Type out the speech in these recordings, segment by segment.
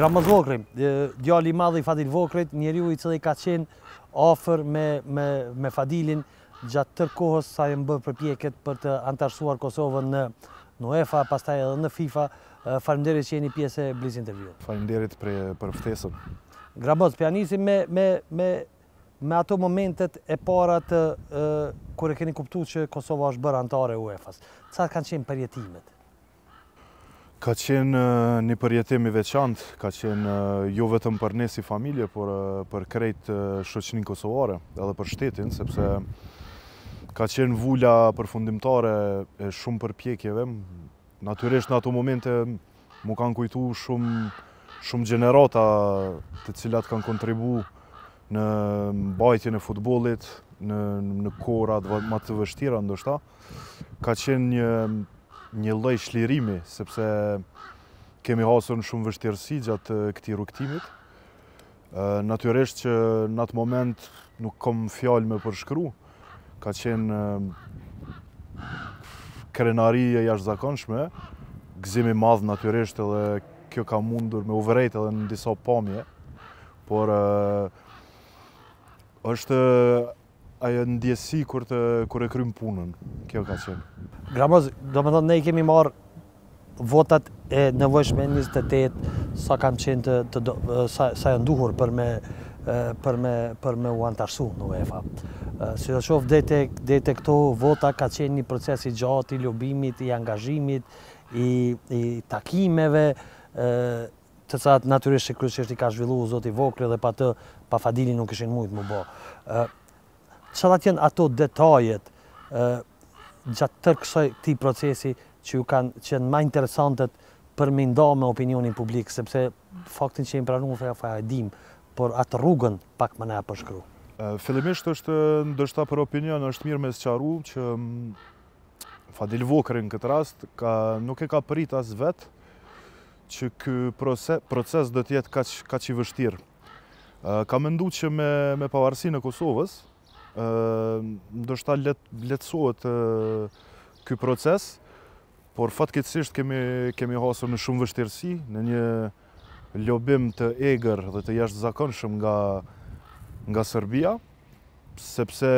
Gramoz Vokri, djali i madh i Fadil Vokrit, njeriu i cili ka qenë afër me me me Fadilin Gjatë tërë kohës sa janë bërë përpjekjet për të anëtarësuar Kosovën në UEFA, pastaj edhe në FIFA, faleminderit që jeni pjesë e Blic Intervju. Faleminderit për ftesën. Gramoz, po ja nisim me ato momentet e para të kur e keni kuptuar që Kosova është bërë anëtare e UEFA-s. Çfarë kanë qenë përjetimet? Ka qenë një përjetim i veçantë, ka qenë jo vetëm për ne si familje, por për krejt shoqërinë kosovare, edhe për shtetin, sepse ka qenë vula përfundimtare e shumë përpjekjeve. Natyrisht në ato momente m'u kanë kujtu shumë, shumë gjenerata të cilat kanë kontribu në mbajtjen e futbolit, në, në kohëra më të vështira, ndoshta. ka qenë një një lloj shlirimi, sepse kemi hasur në shumë vështirësi gjatë këtij rrugëtimit. Natyrisht që në atë moment nuk kom fjalë me përshkru, ka qenë krenari e jashtëzakonshme, gëzim i madh natyrisht edhe kjo ka mundur me u vërejt edhe në disa pamje, por është Ajo ndjesi kur të kur e kryejmë punën. Kjo ka qenë. Gramoz, domethënë ne i kemi marrë votat e nevojshme njëzet e tetë sa kanë qenë të, të do, sa, sa janë duhur për me për me për me u antarësu në UEFA. Sidoqoftë deri tek deri tek këto vota ka qenë një proces i gjatë i lobimit, i angazhimit, i, i takimeve, të cilat natyrisht që kryesisht i ka zhvilluar zoti Vokri dhe pa të pa Fadilin nuk kishin mujt me u bë. Ë çfarë janë ato detajet ë gjatë tërë kësaj këtij procesi që ju kanë që janë më interesante për me nda me opinionin publik, sepse faktin që jemi pranuar fjala fjala e dim, por atë rrugën pak me na e përshkru. Fillimisht është ndoshta për opinion, është mirë me sqaru që Fadil Vokri në këtë rast, ka, nuk e ka prit as vetë, që ky proces do të jetë kaq kaq i vështirë. Ka mendu që me me pavarësinë e Kosovës, ë ndoshta leht lehtësohet ky proces, por fatkeqësisht kemi kemi hasur në shumë vështirësi në një lobim të egër dhe të jashtëzakonshëm nga nga Serbia, sepse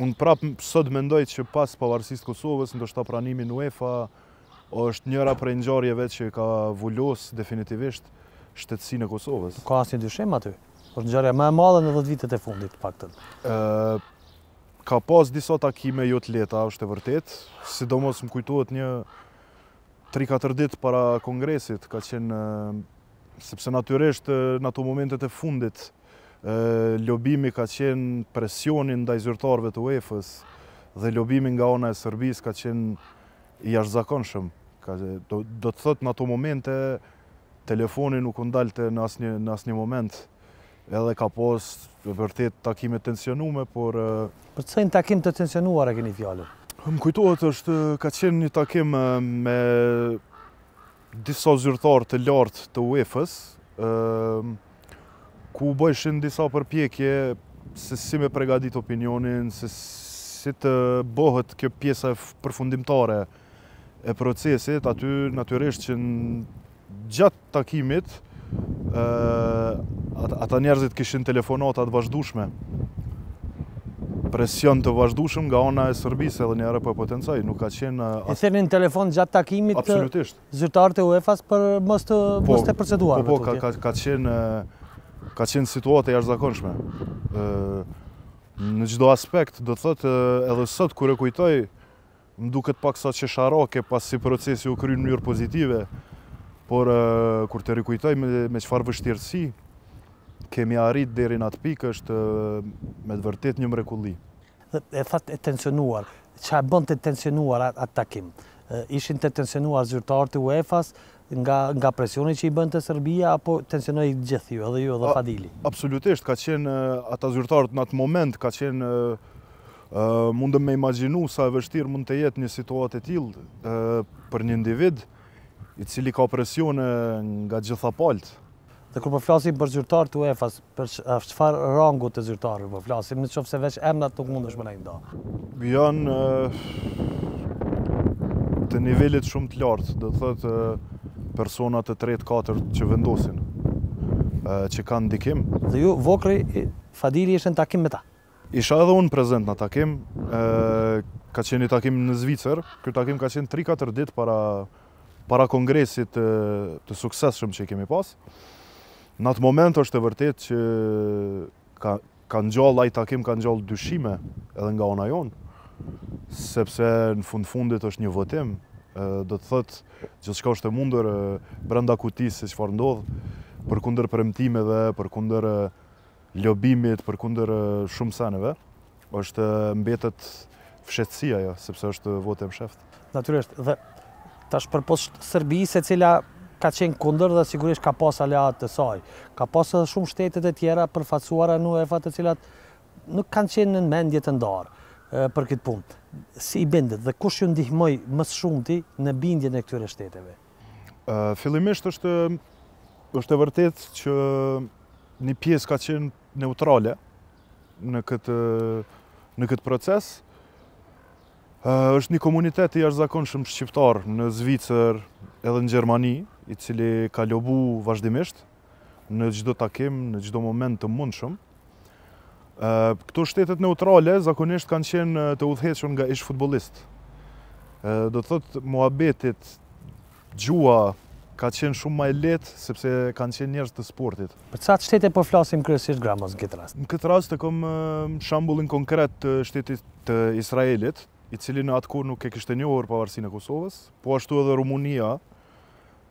unë prapë sot mendoj që pas pavarësisë të Kosovës, ndoshta pranimi në UEFA, Është njëra prej ngjarjeve që ka vulos definitivisht shtetësinë e Kosovës. Nuk ka asnjë dyshim aty. Është ngjarja më e madhe në dhjetë vitet e fundit, të paktën. Ë ka pas disa takime jo të lehta, është e vërtetë, sidomos më kujtohet një tri katër ditë para kongresit, ka qenë sepse natyrisht në ato momentet e fundit lobimi ka qenë presioni ndaj zyrtarëve të UEFA-s dhe lobimi nga ana e Serbisë ka qenë I jashtëzakonshëm, ka do, do të thotë në ato momente telefoni nuk u ndalte në asnjë në asnjë moment. Edhe ka pas vërtet takime të tensionume, por Për çfarë takim të tensionuar e keni fjalën? Më kujtohet është ka qenë një takim me disa zyrtarë të lartë të UEFA-s, ku u bëjshin disa përpjekje se si me pregadit opinionin, se si të bëhet kjo pjesa përfundimtare e procesit, aty natyrisht që gjatë takimit, Ata njerëzit kishin telefonata të vazhdueshme. Presion të vazhdueshëm nga ana e Serbisë edhe një herë po e potencoj, nuk ka qenë as... I thërrnin në telefon gjatë takimit? Absolutisht. Zyrtarët e UEFA-s për mos të po, mos të proceduar. Po po ka ka ka qenë ka qenë situatë e jashtëzakonshme. Ë në çdo aspekt, do thotë edhe sot kur e kujtoj Më duket paksa qesharake pasi procesi u kry në mënyrë pozitive, por kur të rikujtoj me çfarë vështirësi kemi arrit deri në atë pikë është me të vërtetë një mrekulli. E thatë e tensionuar. Çka e bënte të tensionuar atë takim? Ishin të tensionuar zyrtarët e UEFA-s nga nga presioni që i bënte Serbia apo të tensionuar të gjithë ju, edhe ju edhe Fadili? Absolutisht, ka qenë ata zyrtarët në atë moment, ka qenë Mundem me imagjinu sa e vështirë mund të jetë një situatë e tillë për një individ i cili ka presione nga gjitha palët. Dhe kur po flasim për zyrtarë të UEFA-s, për çfarë rangu të zyrtarëve po flasim, në qoftë se veç emrat nuk mundesh me na i nda? Janë të nivelit shumë të lartë, do të thotë persona të tretë, katërt që vendosin, që kanë ndikim. Dhe ju, Vokrri, Fadili ishte në takim me ta. Isha edhe unë prezent në takim, ka qenë një takim në Zvicër, ky takim ka qenë 3-4 ditë para, para kongresit të, të sukseshëm që i kemi pas. Në atë moment është e vërtet që ka, ka ngjall, ai takim ka ngjall dyshime edhe nga ana jonë, sepse në fund fundit është një votim, do të thotë gjithçka është e mundër brenda kutisë se çfarë ndodh, përkundër premtimeve, përkundër lobimit përkundër shumë seneve, është mbetet fshehtësi ajo, sepse është votë e msheftë. Natyrisht, dhe tash përpos Serbisë e cila ka qenë kundër dhe sigurisht ka pas aleatë të saj. Ka pas edhe shumë shtetet e tjera përfaqësuara në UEFA të cilat nuk kanë qenë në mendje të ndarë për këtë punë. Si i bindët dhe kush ju ndihmoi më së shumti në bindjen e këtyre shteteve? Fillimisht është është e vërtetë që një pjesë ka qenë neutrale në këtë në këtë proces. Është një komunitet i jashtëzakonshëm shqiptar në Zvicër, edhe në Gjermani, i cili ka lobu vazhdimisht në çdo takim, në çdo moment të mundshëm. Këto shtetet neutrale zakonisht kanë qenë të udhëhequr nga ish futbollistë. Do të thotë muhabeti, gjuha ka qenë shumë më e lehtë sepse kanë qenë njerëz të sportit. Për çfarë shtete po flasim kryesisht Gramos në këtë rast? Në këtë rast e kam shembullin konkret të shtetit të Izraelit, i cili në atë kohë nuk e kishte njohur pavarësinë e Kosovës, po ashtu edhe Rumunia,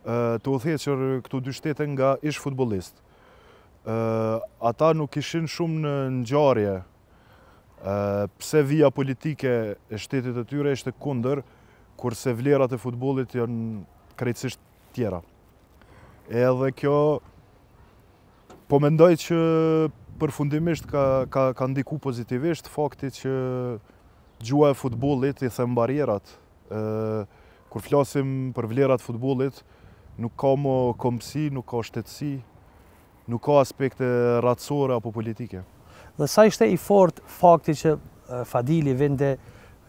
të udhëhequr këto dy shtete nga ish futbollistë. Ata nuk ishin shumë në ngjarje. Pse vija politike e shtetit të tyre ishte kundër, kurse vlerat e futbollit janë krejtësisht tjera. Edhe kjo po mendoj që përfundimisht ka ka ka ndikuar pozitivisht fakti që gjuha e futbollit i then barrierat. Kur flasim për vlerat e futbollit, nuk ka më kombësi, nuk ka shtetësi, nuk ka aspekte racore apo politike. Dhe sa ishte i fort fakti që Fadili vinte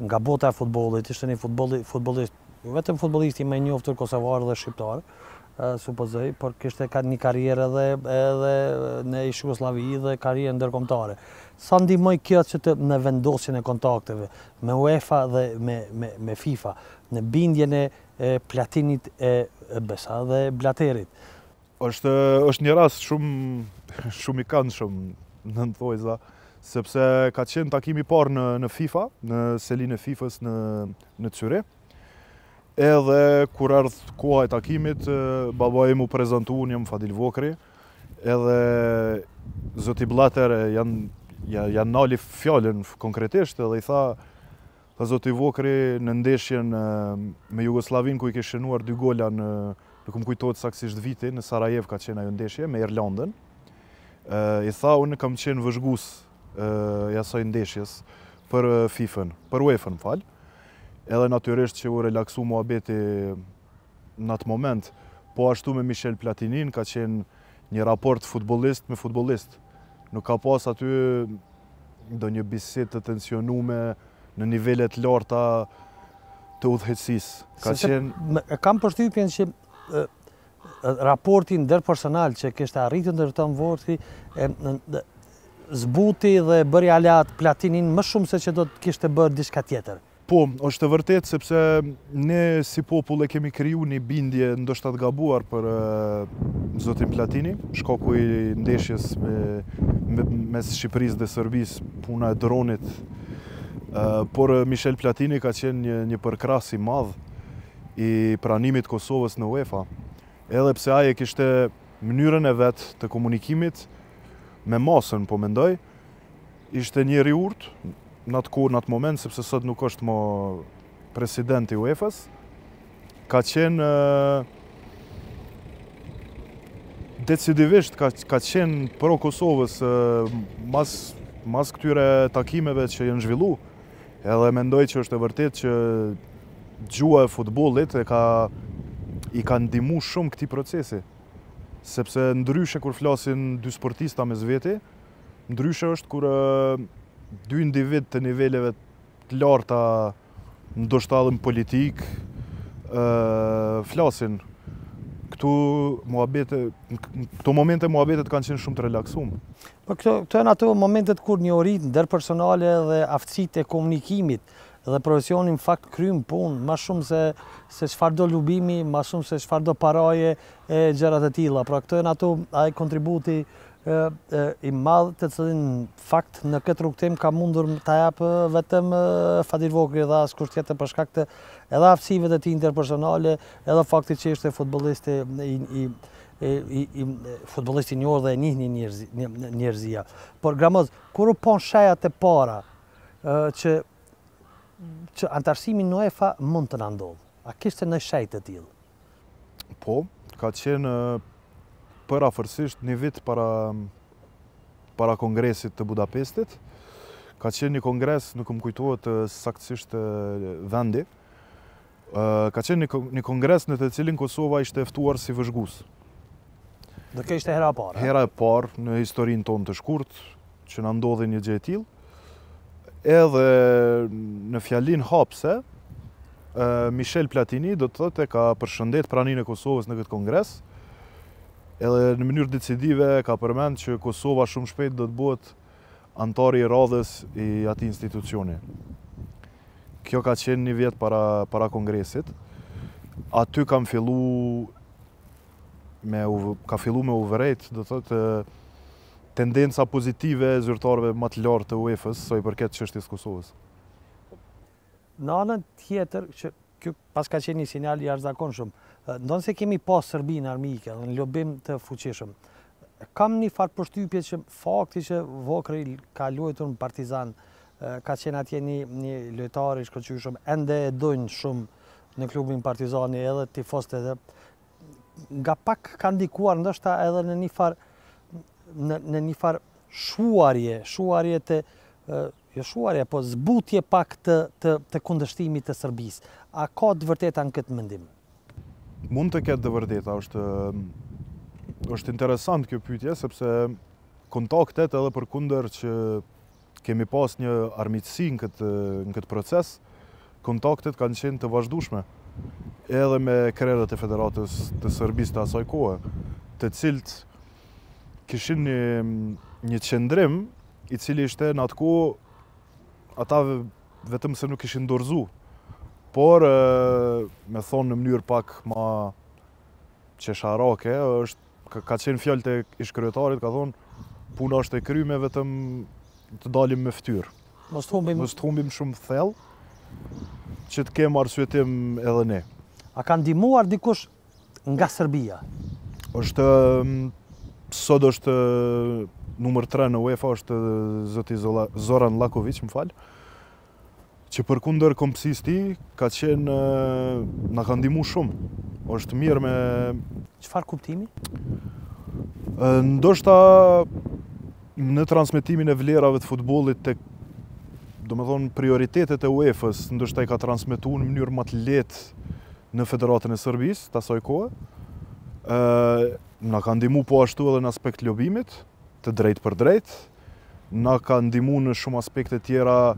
nga bota e futbollit, ishte një futbollist, jo vetëm futbollisti më i njoftur kosovar dhe shqiptar, supozoj, por kishte një karrierë edhe edhe në ish-Jugosllavi dhe karrierë ndërkombëtare. Sa ndihmoi kjo që të në vendosjen e kontakteve, me UEFA dhe me FIFA, në bindjen e Platinit e besa dhe Blatterit. Është është një rast shumë shumë i kandshëm nën thojza, sepse ka qenë takimi i parë në në FIFA, në selinë e FIFA-s në në Cyrih. Edhe kur ardh koha e takimit, baba im u prezantu, unë jam Fadil Vokrri, Edhe zoti Blatter janë ja, ja nali fjalën konkretisht edhe i tha Tha zoti Vokrri në ndeshjen me Jugosllavinë ku i ke shënuar dy gola në nuk më kujtohet saktësisht viti në Sarajevë ka qenë ajo ndeshje me Irlandën. I tha unë kam qenë vëzhgues i asaj ndeshjes për FIFA-n, për UEFA-n, më fal. Edhe natyrisht që u relaksu muhabeti në atë moment. Po ashtu me Michel Platinin ka qenë një raport futbollist me futbollist. Nuk ka pas aty ndonjë bisedë të tensionume në nivele të larta të udhëheqësisë. Ka qenë e kam përshtypjen që raporti ndërpersonal që kishte arritur ndërton Vokrri e zbuti dhe bëri aleat Platinin më shumë se që do të kishte bërë diçka tjetër. Po, është e vërtetë sepse ne si popull e kemi krijue një bindje ndoshta të gabuar për zotin Platini, shkaku i ndeshjes me, me mes Shqipërisë dhe Serbisë, puna e dronit. Uh, por Michel Platini ka qenë një, një përkrahës i madh i pranimit të Kosovës në UEFA, edhe pse ai e kishte mënyrën e vet të komunikimit me masën, po mendoj, Ishte njeri i urtë në atë kohë, në atë moment, sepse sot nuk është më president i UEFA-s. Ka qenë decidivisht ka ka qenë pro Kosovës mas mas këtyre takimeve që janë zhvillu, edhe mendoj që është e vërtetë që gjuha e futbollit e ka i ka ndihmu shumë këtij procesi, sepse ndryshe kur flasin dy sportista mes veti, Ndryshe është kur dy individë të niveleve të larta, ndoshta edhe në politikë, flasin. Këtu muhabete, në këto momente muhabetet kanë qenë shumë të relaksume. Po këto, këto janë ato momentet kur njohuritë ndërpersonale dhe aftësitë e komunikimit dhe profesioni në fakt kryejnë punë, ma shumë se, se çfarëdo lobimi, ma shumë se çfarëdo paraje e gjëra të tilla. Pra këto janë ato, ai kontributi i madh të cilin në fakt në këtë rrugëtim ka mundur ta japë vetëm Fadil Vokrri dhe askush tjetër për shkak të edhe aftësive të tij interpersonale, edhe faktit që ishte futbollist i i i i futbollist i njohur dhe e njihnin njerëzia. Por Gramoz, kur u panë shenjat e para që që anëtarësimi në UEFA mund të na ndodhë? A kishte ndonjë shenjë të tillë? Po, ka qenë përafërsisht një vit para para kongresit të Budapestit. Ka qenë një kongres, nuk më kujtohet saktësisht vendi. Ka qenë një kongres në të cilin Kosova ishte e ftuar si vëzhgues. Dhe kjo ishte hera e parë? Hera e parë në historinë tonë të shkurtë, që na ndodhi një gjë e tillë. Edhe në fjalimin hapës, Michel Platini do të thotë e ka përshëndet praninë e Kosovës në këtë kongres. Edhe në mënyrë decidive ka përmend që Kosova shumë shpejt do të bëhet antari i radhës i atij institucioni. Kjo ka qenë një vjet para kongresit. Aty kam fillu me u, ka fillu me u vërejt, do të thotë tendenca pozitive e zyrtarëve më të lartë të UEFA-s sa i përket çështjes së Kosovës. Në anën tjetër, që ky paska qenë një sinjal i jashtëzakonshëm, ndonëse kemi pas Serbinë armike dhe në lobim të fuqishëm, kam një farë përshtypje që fakti që Vokri ka luajtur në Partizan, ka qenë atje një një lojtar i shkëlqyeshëm, ende e dojnë shumë në klubin Partizani edhe tifozët edhe nga pak ka ndikuar ndoshta edhe në njëfarë në, në njëfarë shuarje, shuarje të jo shuarje, po zbutje pak të, të, të kundërshtimit të Serbisë. A ka të vërteta në këtë mendim? Mund të ketë të vërteta, është, është interesant kjo pyetje, sepse kontaktet edhe përkundër që Kemi pas një armiqësi në këtë në këtë proces. Kontaktet kanë qenë të vazhdueshme edhe me krerët e Federatës të Serbisë të asaj kohe, të cilët kishin një një qëndrim i cili ishte në atë kohë ata vetëm se nuk ishin dorëzu. Por me thonë në mënyrë pak ma qesharake është Ka qenë fjalët e ish-kryetarit, ka thonë: puna është e kryme vetëm të dalim me ftyrë. Mos të humbim... Mos të humbim shumë thellë, që të kemë arsyetim edhe ne. A ka ndihmuar dikush nga Serbia? është, sot është numër 3 në UEFA, është zoti Zoran Lakoviq, më fal. Që përkundër kombësisë tij, ka qenë, na ka ndihmu shumë. është mirë me... Në çfarë kuptimi? Ndoshta në transmetimin e vlerave të futbollit të domethonë prioritetet e UEFA-s, ndoshta i ka transmetu në mënyrë ma të lehtë në Federatën e Serbisë, të asoj kohë. Na ka ndihmu po ashtu edhe në aspekt të lobimit, të drejtpërdrejtë, Na ka ndihmu në shumë aspekte tjera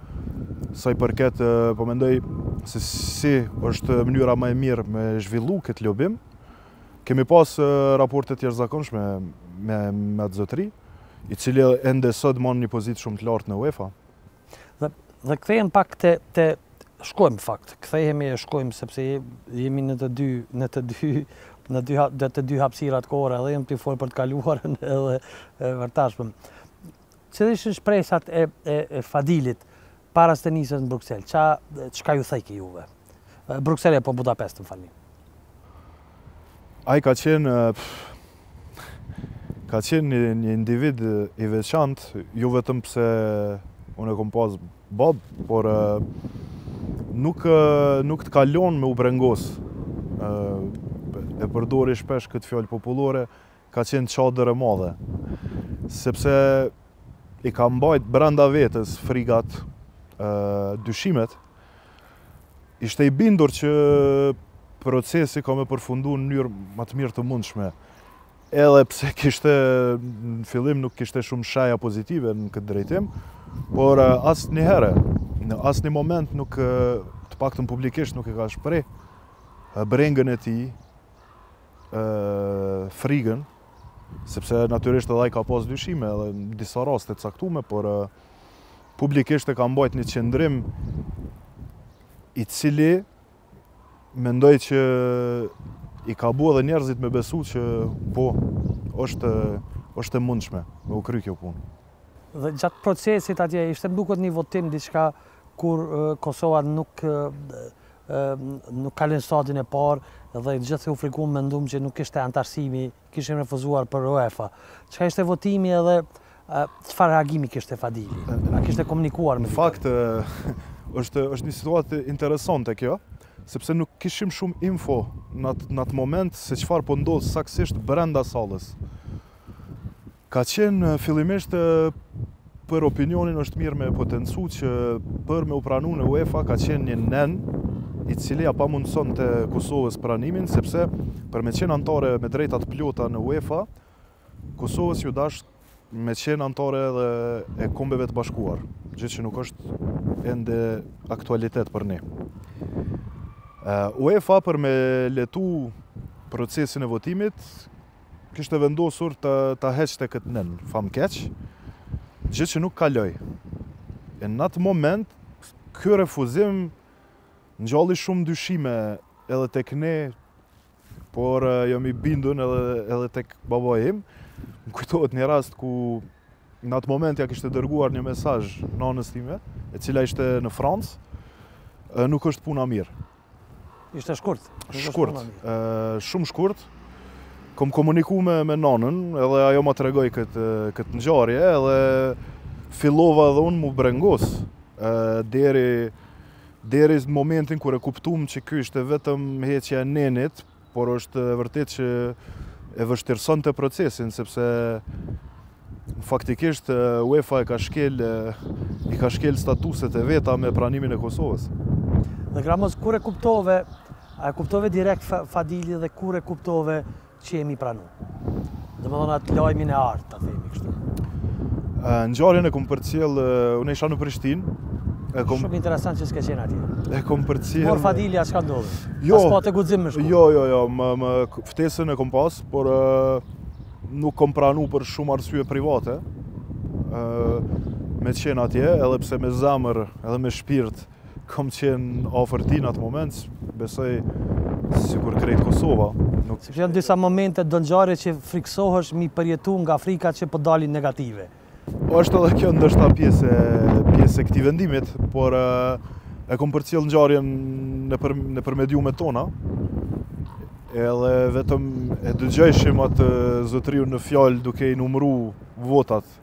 sa i përket, po mendoj se si është mënyra më e mirë me zhvillu këtë lobim. Kemi pas raporte të jashtëzakonshme me, me atë zotëri, i cili ende sot man një pozitë shumë të lartë në UEFA. Dhe, dhe kthehem pak te, te shkojmë fakt, kthehemi e shkojmë sepse jemi në të dy, në të dy në dy, dhe të dy hapësirat kohore, edhe jemi tu folë për të kaluarën edhe për të tashmen. Cilat ishin shpresat e, e, e Fadilit, para se të nisej në Bruksel, ça, çka ju thojke juve? Bruksel, apo Budapest, më falni. Ai ka qenë ka qenë një, një individ i veçantë, jo vetëm pse unë e kom pas bab, por nuk nuk të ka lon me u brengos. E përdori shpesh këtë fjalë popullore, Ka qenë çadër e madhe. Sepse i ka mbajt brenda vetes frikat, dyshimet, ishte i bindur që procesi ka me përfundu në mënyrë ma të mirë të mundshme. Edhe pse kishte në fillim nuk kishte shumë shenja pozitive në këtë drejtim, por asnjëherë, në asnjë moment nuk të paktën publikisht nuk e ka shpreh brengën e tij frikën, sepse natyrisht edhe ai ka pas dyshime edhe në disa raste të caktuara, por publikisht e ka mbajt një qëndrim i cili mendoj që i ka bo edhe njerëzit me besu që po është është e mundshme me u kry kjo punë. Dhe gjatë procesit atje ishte duket një votim diçka kur Kosova nuk nuk kaloi stadin e parë edhe të gjithë u frikum, mendum që nuk ishte anëtarësimi, ishim refuzuar për UEFA. Çka ishte votimi edhe çfarë reagimi kishte Fadili? A kishte komunikuar me të? Në fakt, është, është një situatë interesante kjo, sepse nuk kishim shumë info në atë, në atë moment se çfarë po ndodh saksisht brenda sallës. Ka qenë fillimisht për opinionin është mirë me potencu që për me u pranu në UEFA ka qenë një nen i cili ia pamundësonte Kosovës pranimin sepse për me qenë anëtare me të drejta të plota në UEFA Kosovës iu dasht me qenë anëtare edhe e Kombeve të Bashkuara gjë që nuk është ende aktualitet për ne. UEFA për me lehtu procesin e votimit Kishte vendosur ta hiqte këtë nen famëkeq, gjë që nuk kaloi. E në atë moment ky refuzim ngjalli shumë dyshime edhe tek ne, por jam i bindun edhe edhe tek babai im. Më kujtohet një rast ku në atë moment ia kishte dërguar një mesazh nënës sime, e cila ishte në Francë, Nuk është puna mirë. Ishte shkurt. Shkurt. Shumë shkurt. Kom komuniku me, me nanën, edhe ajo ma tregoj këtë, këtë ngjarje, edhe fillova edhe unë mu brengos. Deri, deri momentin kur e kuptum që ky ishte vetëm heqja e nenit, Por është e vërtetë që e vështirësonte procesin sepse faktikisht UEFA e ka shkel i ka shkel statuset e veta me pranimin e Kosovës. Dhe Gramoz, kur e kuptove, a e kuptove direkt Fadili dhe kur e kuptove që jemi pranu? Dhe më dha atë lajmin e artë, të themi kështu. Ngjarjen e kom përcjell, unë isha në Prishtinë, Kom... Shumë interesant që s'ke qenë atje. E kom përcjell... Mor Fadilja, s'ka ndodhë? Jo. A s'pate guxim me shku? Jo, jo, jo, më, më ftesën e kom pas, por nuk kom pranu për shumë arsye private. me qenë atje, edhe pse me zamër, edhe me shpirt, Kam qenë afër tij në atë moment, besoj sikur krejt Kosova. Sepse janë disa momente do ngjarje që frikësohesh mi përjetu nga frika që po dalin negative. Po është edhe kjo ndoshta pjesë e pjesë e këtij vendimit, por e kam përcjell ngjarjen nëpër nëpër mediumet tona. Edhe vetëm e dëgjojshim atë zotriun në fjalë duke i numëruar votat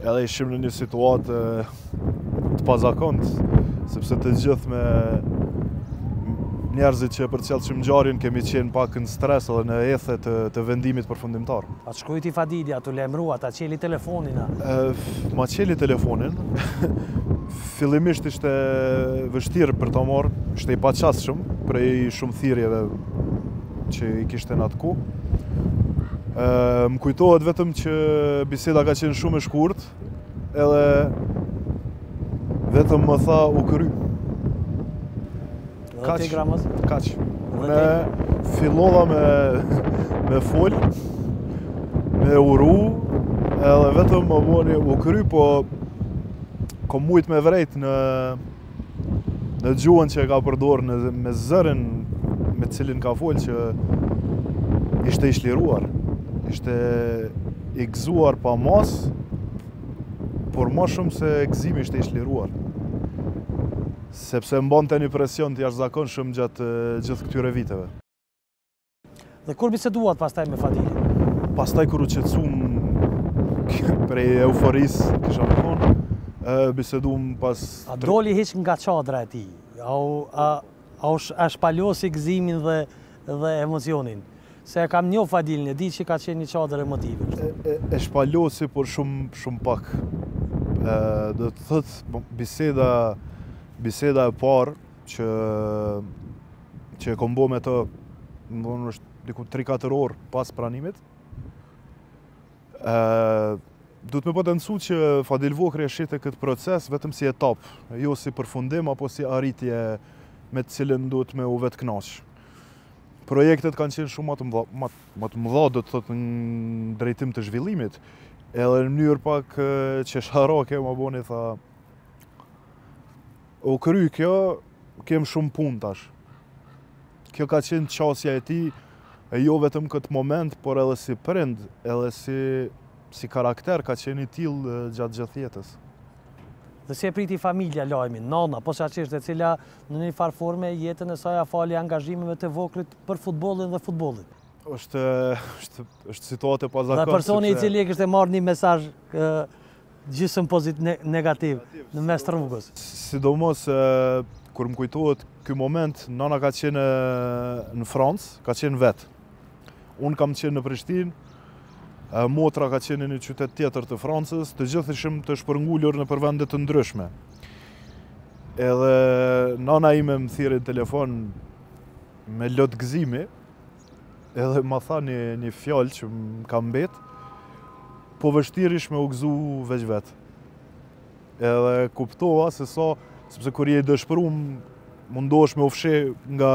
Edhe ishim në një situatë të pazakont, sepse të gjithë me njerëzit që e përcjellshim ngjarjen kemi qenë pak në stres edhe në ethe të, të vendimit përfundimtar. A të shkujt i fadidja, të lemrua, ta çeli telefonin? E, ma çeli telefonin, fillimisht ishte vështirë për ta marrë, ishte i paqasshëm, prej shumë thirjeve që i kishte në atë kohë. Më kujtohet vetëm që biseda ka qenë shumë e shkurt, edhe vetëm më tha u kry. Dhe kaq, ti Gramoz? Kaq. Unë fillova me, me fol, me uru, edhe vetëm ma voni u kry, po kom mujt me vrejt në në gjuhën që e ka përdorë në me zërin me të cilin ka fol që ishte i çliruar, ishte i gëzuar pa masë, por më shumë se gëzimi ishte i çliruar. Sepse mbante një presion të jashtëzakonshëm gjatë gjithë këtyre viteve. Dhe kur biseduat pastaj me Fadilin? Pastaj kur u qetësum prej euforisë, kisha me thonë, bisedum pas... A doli hiq nga çadra e tij? A e shpalosi gëzimin dhe emocionin? Se e kam njoft Fadilin, e di që ka qenë një çadër emotive. E shpalosi, por shumë pak. Do të thotë biseda e parë, që që e kom bo me të, më vonë është diku 3-4 orë pas pranimit e, duhet me potencu, që Fadil Vokri e shihte këtë proces vetëm si etapë, jo si përfundim apo si arritje me të cilën duhet me u vetëknaq, projektet kanë qenë shumë ma të mëdha, ma, ma të mëdha do të thotë në drejtim të zhvillimit edhe në mënyrë pak si shaka e ma boni, tha U kry kjo, kemi shumë punë tash. Kjo ka qenë qasja e tij e jo vetëm këtë moment, por edhe si prind, edhe si si karakter ka qenë i tillë gjatë gjithë jetës. Dhe si e priti familja lajmin, nana, posaçërisht e cila në një farë forme jetën e saj ia fali angazhimeve të Vokrit për futbollin dhe futbollin. Është është është situatë e pazakontë. Dhe personi i cili e kishte marrë një mesazh gjysëm pozitiv negativ në mes të rrugës. Sidomos kur më kujtohet ky moment, nana ka qenë në Francë, ka qenë vetë. Unë kam qenë në Prishtinë, motra ka qenë në një qytet tjetër të Francës, të gjithë ishim të shpërngulur nëpër vende të ndryshme. Edhe nana ime më thirri në telefon me lot gëzimi, Edhe ma tha një, një fjalë që më ka mbet, po vështirë ish me u gëzu veç vetë. Edhe kuptova se sa, sepse kur je i dëshpërum, mundosh me u fshi nga,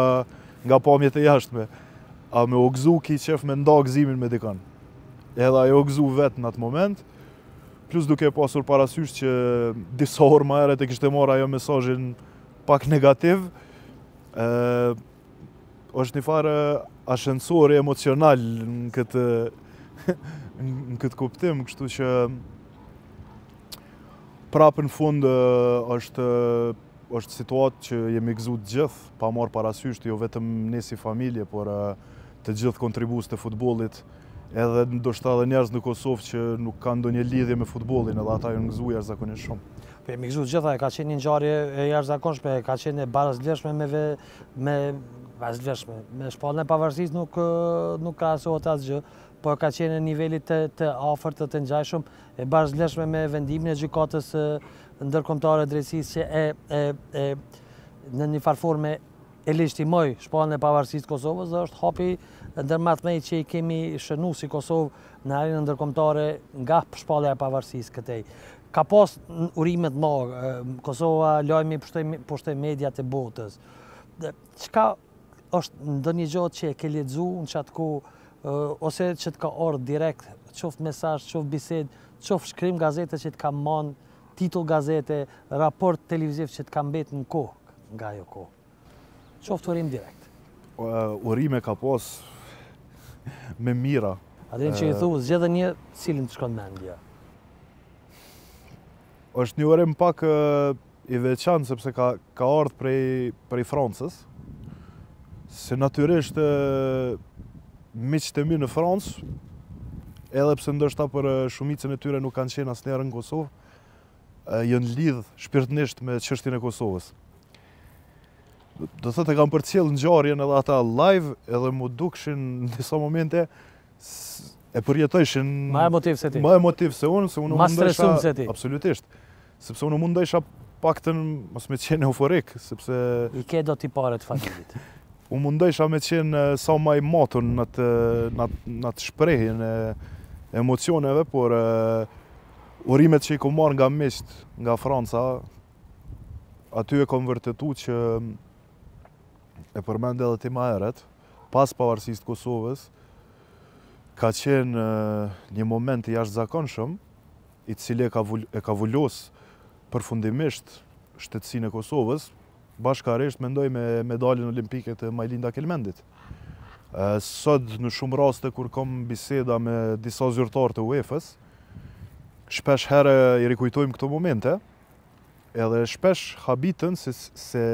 nga pamjet e jashtme. A me u gëzu ki qejf me nda gëzimin me dikan. Edhe ajo u gëzu vetë në atë moment, plus duke pasur parasysh që disa orë ma herët e kishte marrë ajo mesazhin pak negativ, e, është një farë ashensori emocional në këtë në këtë kuptim, kështu që prapë në fund është është situatë që jemi gëzu të gjithë, pa marrë parasysh, jo vetëm ne si familje, por të gjithë kontribuesit e futbolit, edhe ndoshta edhe njerëz në Kosovë që nuk kanë ndonjë lidhje me futbollin, edhe ata janë gëzuar jashtëzakonisht shumë. Po jemi gëzuar të gjithë, ka qenë një ngjarje e jashtëzakonshme, ka qenë e barasvlershme me vetë E barasvlershme, me shpalljen e pavarësisë nuk nuk krahasohet asgjë, por ka qenë në nivel të, të afërt të të ngjashëm e barasvlershme me vendimin e gjykatës ndërkombëtare të drejtësisë që e e e në një farë forme e legjitimoi shpalljen e pavarësisë të Kosovës dhe është hapi ndër ma të mëdhenj që i kemi shënu si Kosovë Në arenën ndërkombëtare nga shpallja e pavarësisë këtej. Ka pas urime t'mdha, Kosova lajmi pushtoi mediat e botës. Çka është ndonjë gjë që e ke lexuar n'çatku ose që të ka ardh direkt, qoftë mesazh, qoftë bisedë, qoftë shkrim gazete që të ka marrë titull gazete, raport televiziv që të ka mbet në kohë nga ajo kohë. Qoftë urim direkt. Urime ka pos me mijëra. E di, që i thu, zgjedhe një cilin të shkon mendja. është një urim pak i veçantë, sepse ka, ka ardh prej, prej Francës. Se natyrisht miqtë e mi në Francë, edhe pse ndoshta për shumicën e tyre nuk kanë qenë asnjëherë në Kosovë, janë lidh shpirtnisht me çështjen e Kosovës. Do thotë kanë përcjell ngjarjen edhe ata live edhe m'u dukshin në disa momente e përjetojshin ma emotiv se ti. Ma emotiv se unë, se unë mundojsha, ma stresum se ti. Absolutisht. Sepse unë mundojsha paktën mos me qenë euforik, sepse i ke do tipare t'Fadilit. U mundojsha me qenë sa ma i matur në të në të shprehjen e emocioneve, por Urimet që i kom marrë nga miqtë nga Franca, aty e kom vërtetu që e përmend edhe ti ma herët, pas pavarësisë të Kosovës, ka qenë një moment i jashtëzakonshëm, i cili e ka, vul, e ka vulos përfundimisht shtetësinë e Kosovës, Bashkërisht mendoj me medaljen olimpike të Majlinda Kelmendit. Sot në shumë raste kur kom biseda me disa zyrtarë të UEFA-s, shpesh herë i rikujtojmë këto momente, edhe shpesh habiten se, se,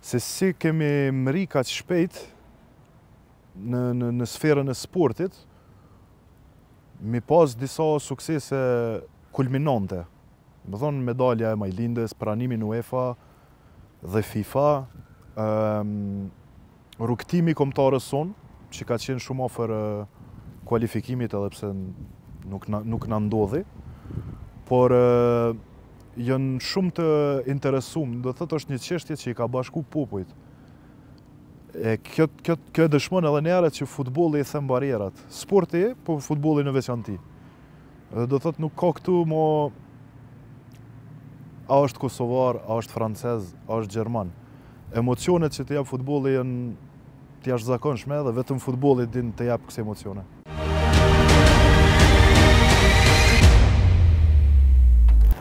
se si kemi mrri kaq shpejt në, në, në sferën e sportit, m'i pas disa suksese kulminante. Më thonë medalja e Majlindës, pranimi n'UEFA dhe FIFA, rrugëtimi i kombëtares sonë, që ka qenë shumë afër kualifikimit edhe pse nuk, nuk na ndodhi, por janë shumë të interesum, do thotë është një çështje që i ka bashku popujt. E kjo, kjo, kjo e dëshmon edhe njëherë që futbolli i then barrierat. Sporti, po futbolli në veçanti. Dhe do thotë nuk ka këtu mo a është kosovar, a është francez, a është gjerman. Emocionet që të jap futbolli janë të jashtëzakonshme edhe vetëm futbolli din të jap kësi emocione.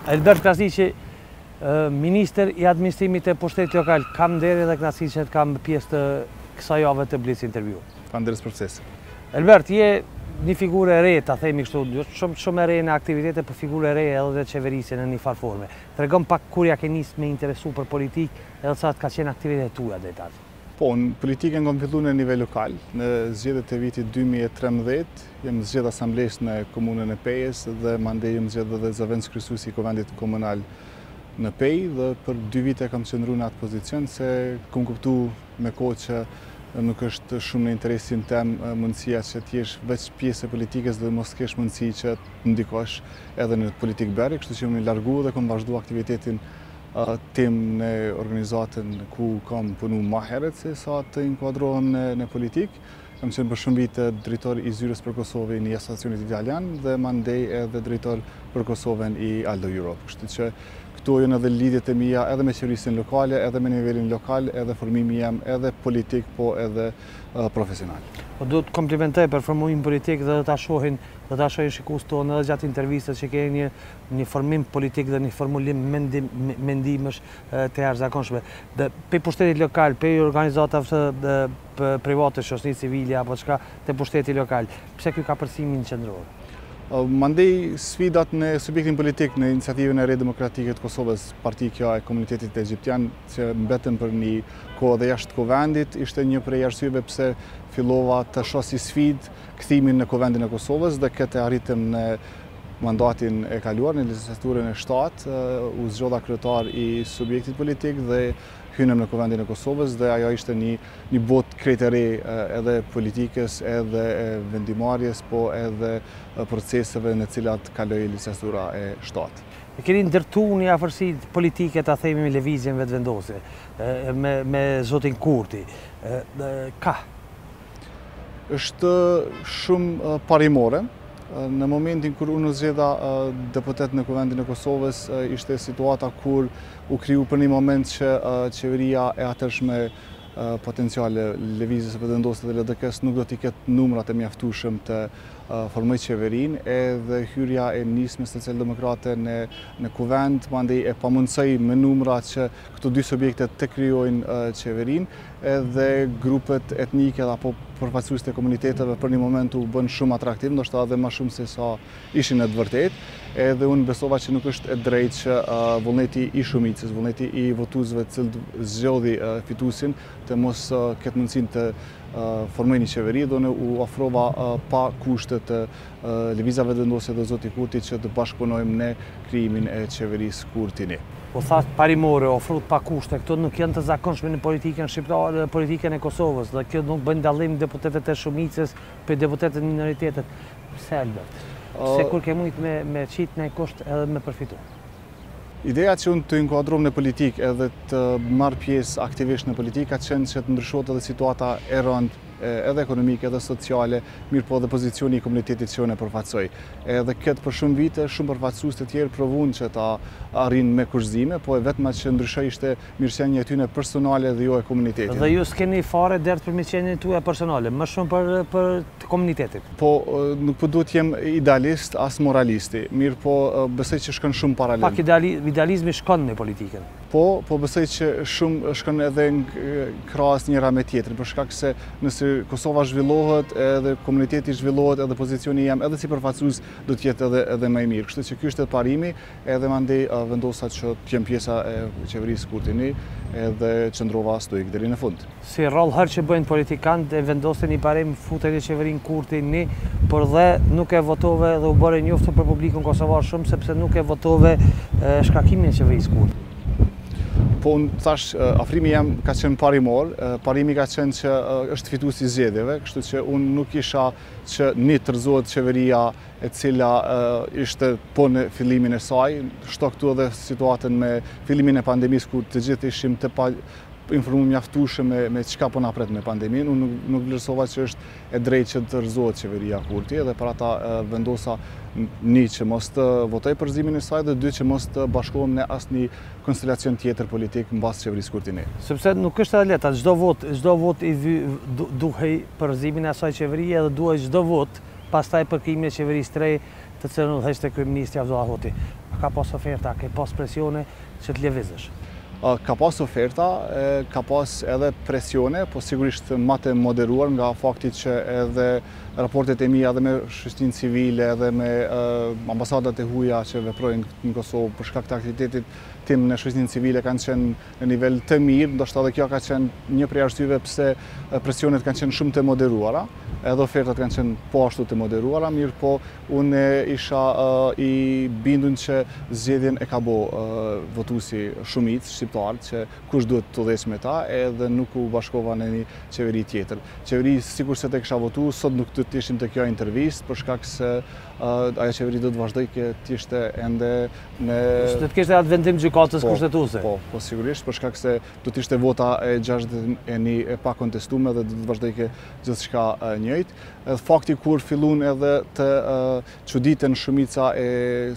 Elbert Krasniqi, minister i administrimit të pushtetit lokal, kam nderin dhe kënaqësinë që të kam pjesë të kësaj jave të Blic Interview. Faleminderit për ftesën. Elbert, je një figurë e re, ta themi kështu, shumë shumë e re në aktivitete, po figurë e re edhe në qeverisje në një farë forme. Tregon pak kur ia ke nisë me u interesu për politikë edhe çka kanë qenë aktivitetet tuaja deri tani. Po, në politikë kam fillu në nivel lokal, në zgjedhjet e vitit dy mijë e trembëdhjetë, jam zgjedh asambleist në komunën e Pejës dhe mandej jam zgjedh edhe zëvendëskryesues i Kuvendit Komunal në Pejë dhe për dy vite kam qëndru në atë pozicion se kam kuptu me kohë që nuk është shumë në interesin tem mundësia që të jesh veç pjesë e politikës dhe mos të kesh mundësi që të ndikosh edhe në politikëbërje, kështu që jam largu dhe kam vazhdu aktivitetin tim në organizatën ku kam punu ma heret se sa të inkuadrohem në, në politikë. Kam qenë për shumë vite drejtor i zyrës për Kosovë i një asociacioni italian dhe mandej edhe drejtor për Kosovë i Alda Europe. Kështu që këtu janë edhe lidhjet e mia edhe me qeverisjen lokale, edhe me nivelin lokal, edhe formimi jem edhe politik, po edhe profesional. Po do të komplimentoj për formimin politik dhe do ta shohin, do ta shohin shikuesit tanë edhe gjatë intervistës që ke një, një formim politik dhe një formulim mendim mendimesh të jashtëzakonshme. Dhe prej pushtetit lokal, prej organizatave private, shoqëri civile apo çka te pushteti lokal. Pse ky kapërcim në qendror? Mandej sfidat në subjektin politik në iniciativën e re demokratike të Kosovës, parti kjo e komunitetit egjiptian, që mbeti për një kohë dhe jashtë Kuvendit, ishte një prej arsyve pse fillova të shoh si sfidë kthimin në Kuvendin e Kosovës dhe këtë e arritëm në mandatin e kaluar në legislaturën e 7, u zgjodha kryetar i subjektit politik dhe hynëm në Kuvendin e Kosovës dhe ajo ishte një, një botë krejt e re edhe e politikës, edhe e vendimmarrjes, po edhe proceseve në të cilat kaloi legjislatura e 7. E keni ndërtu një afërsi politike, ta themi me Lëvizjen Vetëvendosje, me, me zotin Kurti. Ka, është shumë parimore. Në momentin kur unë u zgjodha deputet në Kuvendin e Kosovës, ishte situata ku u kriju për një moment që qeveria e atëhershme potenciale e Lëvizjes Vetëvendosje dhe LDK-s nuk do t'i ketë numrat e mjaftushëm të formojë qeverinë edhe hyrja e Nismës Socialdemokrate në kuvend, mandej e pamundësoi me numra që Këto dy subjekte të krijojnë qeverinë, edhe grupet etnike apo përfaqësuesit e komuniteteve për një moment u bënë shumë atraktivë, ndoshta edhe ma shumë se sa ishin në të vërtetë, edhe unë besova që nuk është e drejtë që vullneti i shumicës, vullneti i votuesve i cili zgjodhi fituesin të mos ketë mundësinë të formojë një qeveri dhe unë u ofrova pa kushte të Lëviza Vetëvendosje dhe zoti Kurti që të bashkëpunojmë në krijimin e qeverisë Kurti një. U tha parimore, ofrut pa kushte, këto nuk janë të zakonshme në politikën shqiptare dhe politikën e Kosovës dhe këtu nuk bën dallim deputetët e shumicës prej deputetët minoritetit. Pse Albert? Pse kur ke mujt me qit nji kusht edhe me përfitu? Ideja që unë të inkuadrohem në politikë edhe të marr pjesë aktivisht në politikë ka qenë që të ndryshohet edhe situata e rëndë edhe ekonomike, edhe sociale, mirëpo edhe pozicioni i komunitetit që unë e përfaqësoj. Edhe këtë për shumë vite, shumë përfaqësues të tjerë provun që ta arrin me kushtëzime, po e vetma që ndryshoi ishte Mirëqenia e tyne personale dhe jo e komunitetit. Dhe ju s'keni fare dert për mirëqenien tuaj personale, më shumë për për të komunitetit. Po, nuk po du të jem idealist as moralist, mirëpo besoj që shkon shumë paralel. Pak idealizmi s'shkon me politikën. Po, po besoj që shumë shkon edhe krahas njëra me tjetrën, për shkak se nëse Kosova zhvillohet, edhe komuniteti zhvillohet, edhe pozicioni jem edhe si përfaqësues do të jetë edhe edhe më i mirë. Kështu që ky është edhe parimi, Edhe mandej vendosa që të jem pjesë e qeverisë Kurti I edhe qëndrova stoik deri në fund. Si rrallëherë që bëjnë politikanët e vendose një parim u fute në qeverinë Kurti I por dhe nuk e votove dhe u bëre i njoftur për publikun kosovar shumë sepse nuk e votove shkarkimin e qeverisë Kurti. Po unë thashë afrimi jem ka qenë parimor, parimi ka qenë që është fitues i zgjedhjeve, kështu që unë nuk isha që as të rrëzohet qeveria e cila ishte po në fillimin e saj, shto këtu edhe situatën me fillimin e pandemisë, ku të gjithë ishim të painformum mjaftushëm me, me çka po na pret me pandeminë, unë nuk, nuk vlerësova që është e drejtë që të rrëzohet qeveria Kurti, edhe për ata vendosa një që mos të votoj për rrëzimin e saj dhe dy që mos të bashkohem në asnjë konstelacion tjetër politik mbas qeverisë Kurti një. Sepse nuk është e lehtë, çdo votë, çdo votë i duhej për rrëzimin e asaj qeverie edhe duhej çdo votë Pastaj për krijimin e qeverisë të re, të cilën e udhëheqte kryeministri Avdullah Hoti. A ka pas oferta, a ke pas presione që të lëvizësh? Ka pas oferta, ka pas edhe presione, po sigurisht ma të moderuar nga fakti që edhe raportet e mia edhe me shoqërinë civile edhe me ambasadat e huaja që veprojnë në Kosovë për shkak të aktivitetit tim në shoqërinë civile kanë qenë në nivel të mirë, ndoshta edhe kjo ka qenë një prej arsyeve pse presionet kanë qenë shumë të moderuara, edhe ofertat kanë qenë po ashtu të moderuara, mirëpo unë isha i bindun që zgjedhjen e ka bo votusi shumicë shqiptar që kush duhet të udhëheqë me ta edhe nuk u bashkova në një qeveri tjetër. Qeveri, sikurse ta kisha votu, sot nuk do të ishim te kjo intervistë, për shkak se Ajo qeveri do të vazhdojke të ishte ende me... Sikur të mos kishte atë vendim Gjykatës, po, Kushtetuese? Po, po, sigurisht, për shkak se do të ishte vota e 61 e pakontestume dhe do të vazhdojke gjithçka njëjtë. Edhe fakti kur fillun edhe të çuditen shumica e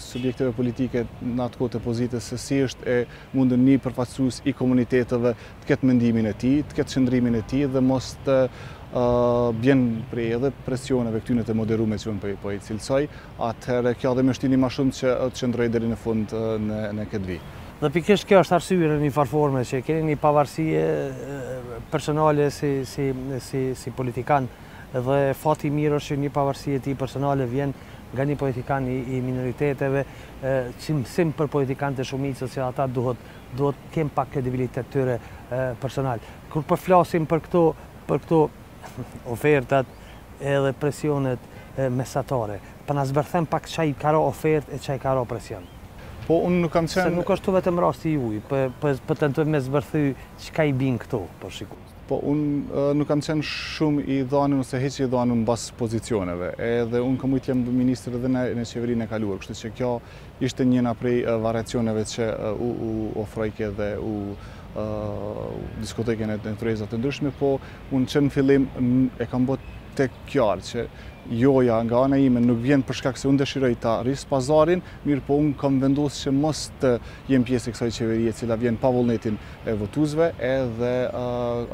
subjekteve politike në atë kohë të pozitës, se si është e mundur një përfaqësus i komuniteteve të ketë mendimin e tij, të ketë qëndrimin e tij dhe mos të bjen prej edhe presioneve këtyne të moderume që unë po, po i cilësoj, atëherë kjo edhe më shtyni më shumë që të qëndroj deri në fund në, në këtë vijë. Dhe pikërisht kjo është arsyeja në një farë forme që keni një pavarësi personale si, si, si, si politikan dhe fati i mirë është që një pavarësi e tillë personale vjen nga një politikan i, i minoriteteve, si mësim për politikan të shumicës që ata duhet duhet të kenë pak kredibilitet të tyre personal. Kur po po flasim për këto, për këto ofertat edhe presionet mesatare, për pa na zbërthe pak çka i ka ra ofertë e çka i ka ra presion. Po, unë nuk kam qenë... Se nuk është vetëm rasti i juj, po po, po, tentojmë me zbërthy çka i bin këto, për shikues. Po, unë nuk kam qenë shumë i dhanë, nëse hiç i dhanë mbas pozicioneve, edhe unë kam mujtë me jem ministër edhe në qeverinë e kaluar, kështu që kjo Ishte njëna prej variacioneve që u ofrojke dhe u diskutojke në tryezat e ndryshme, po unë që në fillim e kam bo të qartë që joja nga ana ime nuk vjen për shkak se unë dëshiroj ta rris pazarin, mirëpo unë kam vendosur që mos të jem pjesë e kësaj qeverie e cila vjen pa vullnetin e votuesve edhe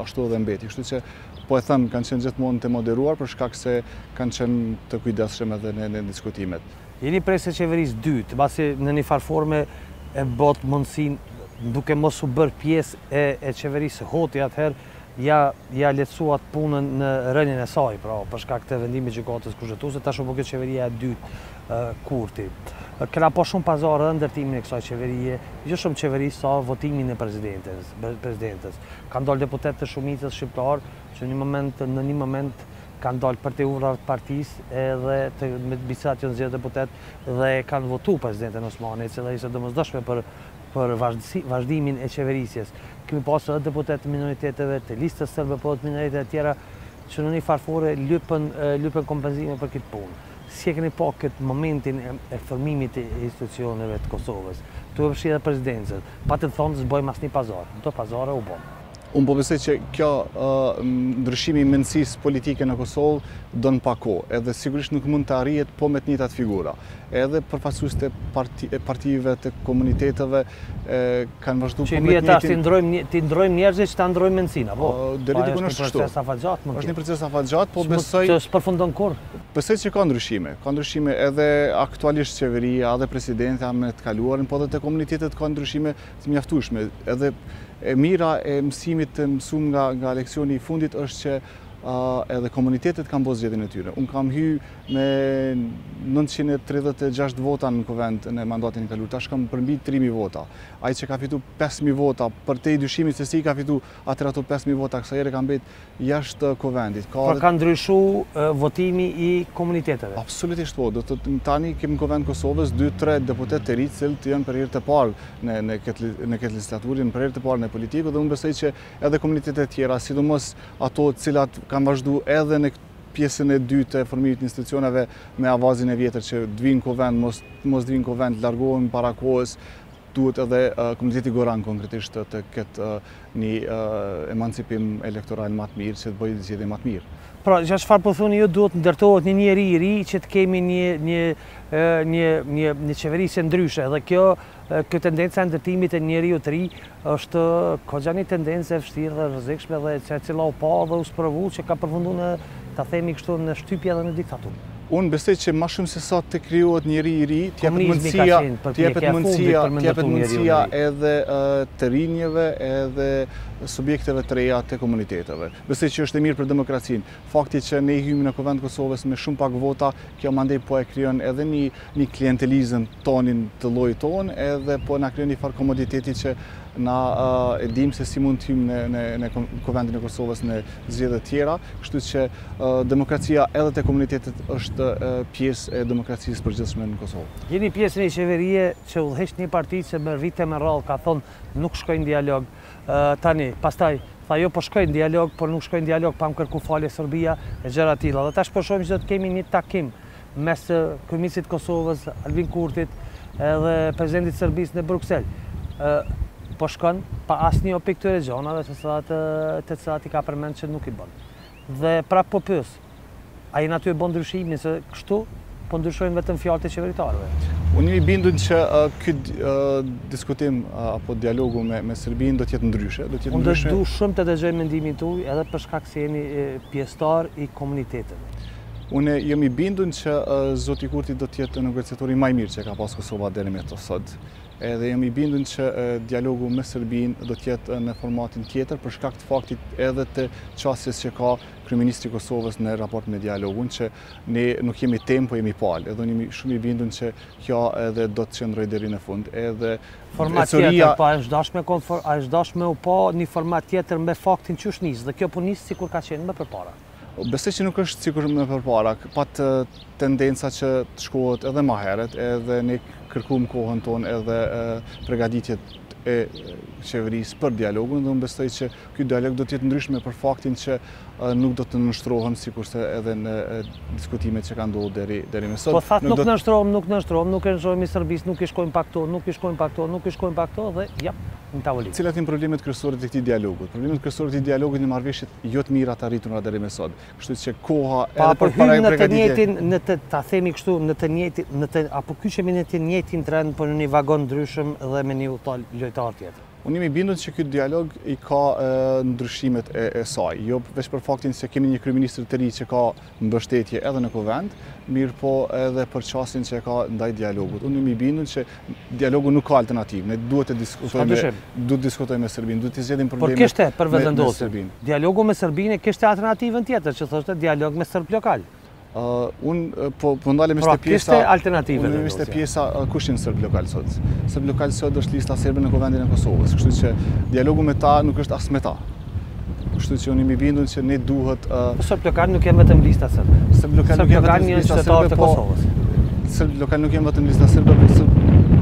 ashtu edhe mbeti. Kështu që po e them, kanë qenë gjithmonë të moderuar për shkak se kanë qenë të kujdesshëm edhe në diskutimet. Jeni pjesë e qeverisë dytë, pasi në një farë forme e bëtë mundësinë, duke mos u bërë pjesë e e qeverisë Hoti atëherë ia ia lehtësuat punën në rënien e saj, pra, për shkak të vendimit të Gjykatës Kushtetuese, tash u bë kjo qeveria e dytë Kurti. Kena pa shumë pazare edhe në ndërtimin e kësaj qeverie, jo shumë qeveri sa votimin e presidentes, presidentes. Kanë dalë deputetë të shumicës shqiptare që në një moment në një moment Kanë dalë përtej urdhrave të partisë edhe të bisedat që nxjerr deputetë dhe e kanë votu Presidenten Osmani, e cila ishte e domosdoshme për për vazhdimin e qeverisjes. Kemi pasur edhe deputetë të minoriteteve, të Listës Serbe, po edhe të minoriteteve të tjera, që në një farë forme lypën, lypën kompensime për këtë punë. Si e keni pa këtë momentin e formimit të institucioneve të Kosovës, tu përfshi edhe presidencën, pa, të thonë s'bëjmë asnjë pazar. Do pazare u bën. Unë po besoj që kjo ndryshimi i mendësisë politike në Kosovë do një pak kohë, edhe sigurisht nuk mund të arrijet po me të njëtat figura. Edhe përfaqësues të partive të komuniteteve kanë vazhdu po me të njëtin... Që i bjen, a është të ndrojmë njerëzit që të ndrojmë mendësina, po? Dhe deri kur është kështu. është një proces afatgjatë, domethënë. është një proces afatgjatë, po besoj... Që është përfundon kur? Besoj që ka ndryshime. Ka ndryshime edhe aktualisht qeveria, edhe presidenta me të kaluarën, po edhe te komunitetet ka ndryshime të mjaftueshme. Edhe e mira e mësimit të mësum nga, nga leksioni i fundit është që edhe komunitetet kanë bërë zgjedhjen e tyre. Unë kam hy me 936 vota në kuvend në mandatin e kaluar. Tash kam përmbi 3000 vota. Ai që ka fitu 5000 vota përtej dyshimit se si ka fitu atëherë ato 5000 vota, kësaj here ka mbet jashtë Kuvendit. Pra ka ndryshu votimi i komuniteteve? Absolutisht po, domethënë tani kemi në Kuvend Kosovës 2-3 deputetë të rinj të cilët janë për herë të parë në këtë legislaturin, për herë të parë në politikë dhe unë besoj që edhe komunitetet tjera, sidomos ato të cilat kanë vazhdu edhe në pjesën e dytë të formimit institucioneve me avazin e vjetër që të vijnë në kuvend, mos të vijnë në kuvend, largohen para kohës, Duhet edhe komuniteti goran konkretisht të ketë një emancipim elektoral më të mirë, që të bëjë zgjedhje më të mirë. Pra, që çfarë po thoni ju, duhet të ndërtohet një njeri i ri që të kemi një një një një një qeverisje ndryshe dhe kjo kjo tendenca e ndërtimit të njeriu të ri është goxha një tendencë e vështirë dhe e rrezikshme dhe që e cila u pa dhe u sprovu që ka përfunduar në ta themi kështu në shtypje dhe në diktaturë. Unë besoj që më shumë se sa të krijohet njeri i ri, të jepet mundësia, të jepet mundësia, të jepet mundësia edhe të rinjëve, edhe subjekteve të reja të komuniteteve. Besoj që është e mirë për demokracinë. Fakti që ne hyjmë në Kuvend të Kosovës me shumë pak vota, kjo mandej po e krijon edhe një një klientelizëm tonin të llojit tonë, edhe po na krijon një farë komoditeti që na e dimë se si mund të hyjmë në në në Kuvendin e Kosovës në zgjedhjet tjera, kështu që Demokracia edhe te komunitetet është pjesë e demokracisë së përgjithshme në Kosovë. Jeni pjesë e një qeverie që udhëheq një parti që me vite me radhë ka thonë nuk shkoj në dialog. Tani, pastaj, tha jo po shkoj në dialog, por nuk shkoj në dialog pa më kërku falje Serbia e gjëra të tilla. Dhe tash po shohim që do të kemi një takim mes kryeministrit të Kosovës, Albin Kurtit, edhe presidentit të Serbisë në Bruksel. Po shkon pa asnjë prej kërkesave të cilat i ka përmend që nuk i bënë. Dhe prap po pyes, a jeni aty me bë ndryshimin se kështu po ndryshojnë vetëm fjalët e qeveritarëve? Unë jam i bindur që ky diskutim apo dialogu me me Serbinë do të jetë ndryshe, do të jetë ndryshe. Unë dua shumë të dëgjoj mendimin tuaj edhe për shkak se jeni pjesëtar i komunitetit. Unë jam i bindur që zoti Kurti do të jetë negociatori më i mirë që ka pas Kosova deri më sot. Edhe jam i bindun që dialogu me Serbinë do të jetë në formatin tjetër për shkak të faktit edhe të qasjes që ka kryeministri i Kosovës në raport me dialogun që ne nuk jemi temë, po jemi palë. Edhe unë jam shumë i bindun që kjo edhe do të qëndrojë deri në fund. Edhe format tjetër, po është dasht me kon, është dasht me u pa një format tjetër me faktin që është nis dhe kjo po nis sikur ka qenë me përpara. Besoj që nuk është sikur më përpara, pat tendenca që të shkohet edhe më herët, edhe ne kërkuam kohën tonë edhe pregatitjet e qeverisë për dialogun dhe unë besoj që ky dialog do të jetë ndryshme për faktin që nuk do të nënshtrohem sikurse edhe në diskutimet që kanë ndodhur deri deri me sot. Po thatë nuk nënshtrohem, nuk nënshtrohem, nuk i nënshtrohemi Serbisë, nuk i shkojmë pak këto, nuk i shkojmë pak këto, nuk i shkojmë pak këto dhe jap. në tavolinë. Cilat janë problemet kryesore të këtij dialogut? Problemet kryesore të këtij dialogut janë marrëveshjet jo të mira të arritura deri me sot. Kështu që koha edhe përpara e pregatitje. Në të ta themi kështu, në të njëjtin, në të apo kyçemi në të njëjtin tren por në një vagon ndryshëm dhe me një udhëtar lojtar tjetër. Unë jam i bindun që ky dialog i ka ndryshimet e saj, jo veç për faktin se kemi një kryeministër të ri që ka mbështetje edhe në Kuvend, mirëpo edhe për qasjen që e ka ndaj dialogut. Unë jam i bindun që dialogu nuk ka alternativë. Ne duhet të diskutojmë, duhet të diskutojmë me Serbinë, duhet të zgjidhim problemin. Por kishte Vetëvendosja. Dialogu me Serbinë kishte alternativën tjetër që thoshte dialog me serbët lokalë. Uh, unë po, po ndalem pra, ishte pjesa... Pra, alternative unë ishte pjesa uh, kush janë serbët lokalë sot. Serbët lokalë sot është Lista Serbe në Kuvendin e Kosovës. Kështu që dialogu me ta nuk është as me ta. Kështu që unë jam i bindun që ne duhet... Serbët lokalë nuk janë vetëm Lista Serbe. Serbët lokalë nuk janë vetëm Lista Serbe, po... Serbët lokalë nuk janë vetëm Lista Serbe, po serbët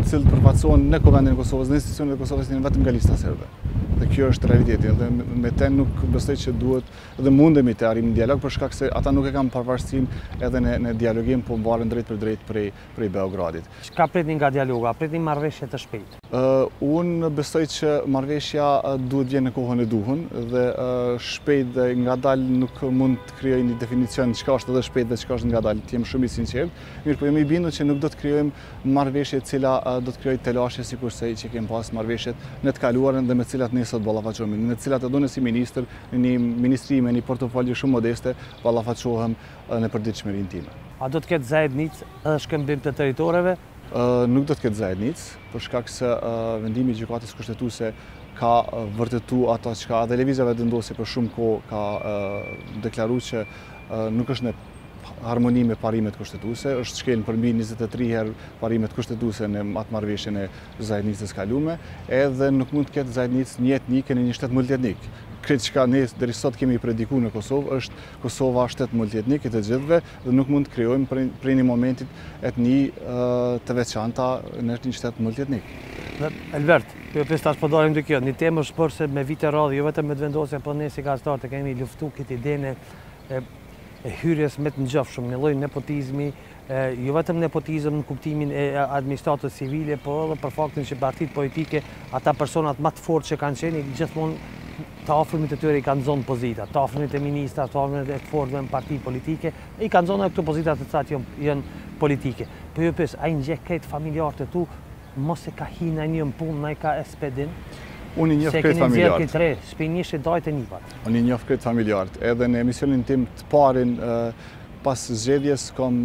të cilët përfaqësohen në Kuvendin e Kosovës, në institucionet e Kosovës janë vetëm nga Lista Serbe. Dhe kjo është realiteti, dhe me te nuk besoj që duhet dhe mundemi të arrijmë në dialog, për shkak se ata nuk e kanë pavarësinë edhe në, në dialogim, po varen drejtpërdrejt prej, prej Beogradit. Çka pritni nga dialogu? Pritni marrëveshje të shpejtë? Unë besoj që marrëveshja duhet vjen në kohën e duhun dhe shpejt dhe ngadalë nuk mund të krijoj një definicion çka është edhe shpejt dhe çka është ngadalë, të jem shumë i sinqertë, mirëpo jam i bindun që nuk do të krijojmë marrëveshje e cila do të krijojë telashe sikurse që kemi pas marrëveshjet në të kaluarën dhe me të cilat ne sot ballafaqohemi, me të cilat edhe unë si ministër në një ministri me një portofolio shumë modeste ballafaqohem në përditshmërinë time. A do të ketë zajednicë edhe shkëmbim të territoreve? Nuk do të ketë zajednicë, për shkak se vendimi i Gjykatës Kushtetuese ka vërtetu ato çka edhe Lëvizja Vetëvendosje për shumë kohë ka deklaru që nuk është në harmoni me parimet kushtetuese, është shkelë për mbi 23 herë parimet kushtetuese në atë marrëveshjen e zajednicës së kalume, edhe nuk mund të ketë zajednicë njëetnike në një shtet multietnik. Krejt çka ne deri sot kemi prediku në Kosovë, është Kosova është shtet multietnik i të gjithëve dhe nuk mund të krijojmë prej një momentit etni të veçanta në një shtet multietnik. Elbert, tash po dalim te kjo, një temë është bërë se me vite radhazi, jo vetëm Vetëvendosja, po ne si gazetarët kemi luftu këtë idene e hyrjes me të ngjofshëm, një lloj nepotizmi, jo vetëm nepotizëm në kuptimin e administratës civile, por edhe për faktin që partitë politike, ata personat më të fortë që kanë qenë, gjithmonë të afërmit e tyre i kanë zonë pozita, të afërmit e ministrave, të afërmit e të fortëve në parti politike, i kanë zonë edhe këto pozita të cilat janë politike. Po ju pyes, a i njeh krejt familjarët e tu, Mos të ka hi najnjë në punë najkah s'pe din? Unë i njof krejt familjarët. Shpi, tezet, dajt e nipat. Unë i njof krejt familjarët. Edhe në emisionin tim të parin pas zgjedhjes kom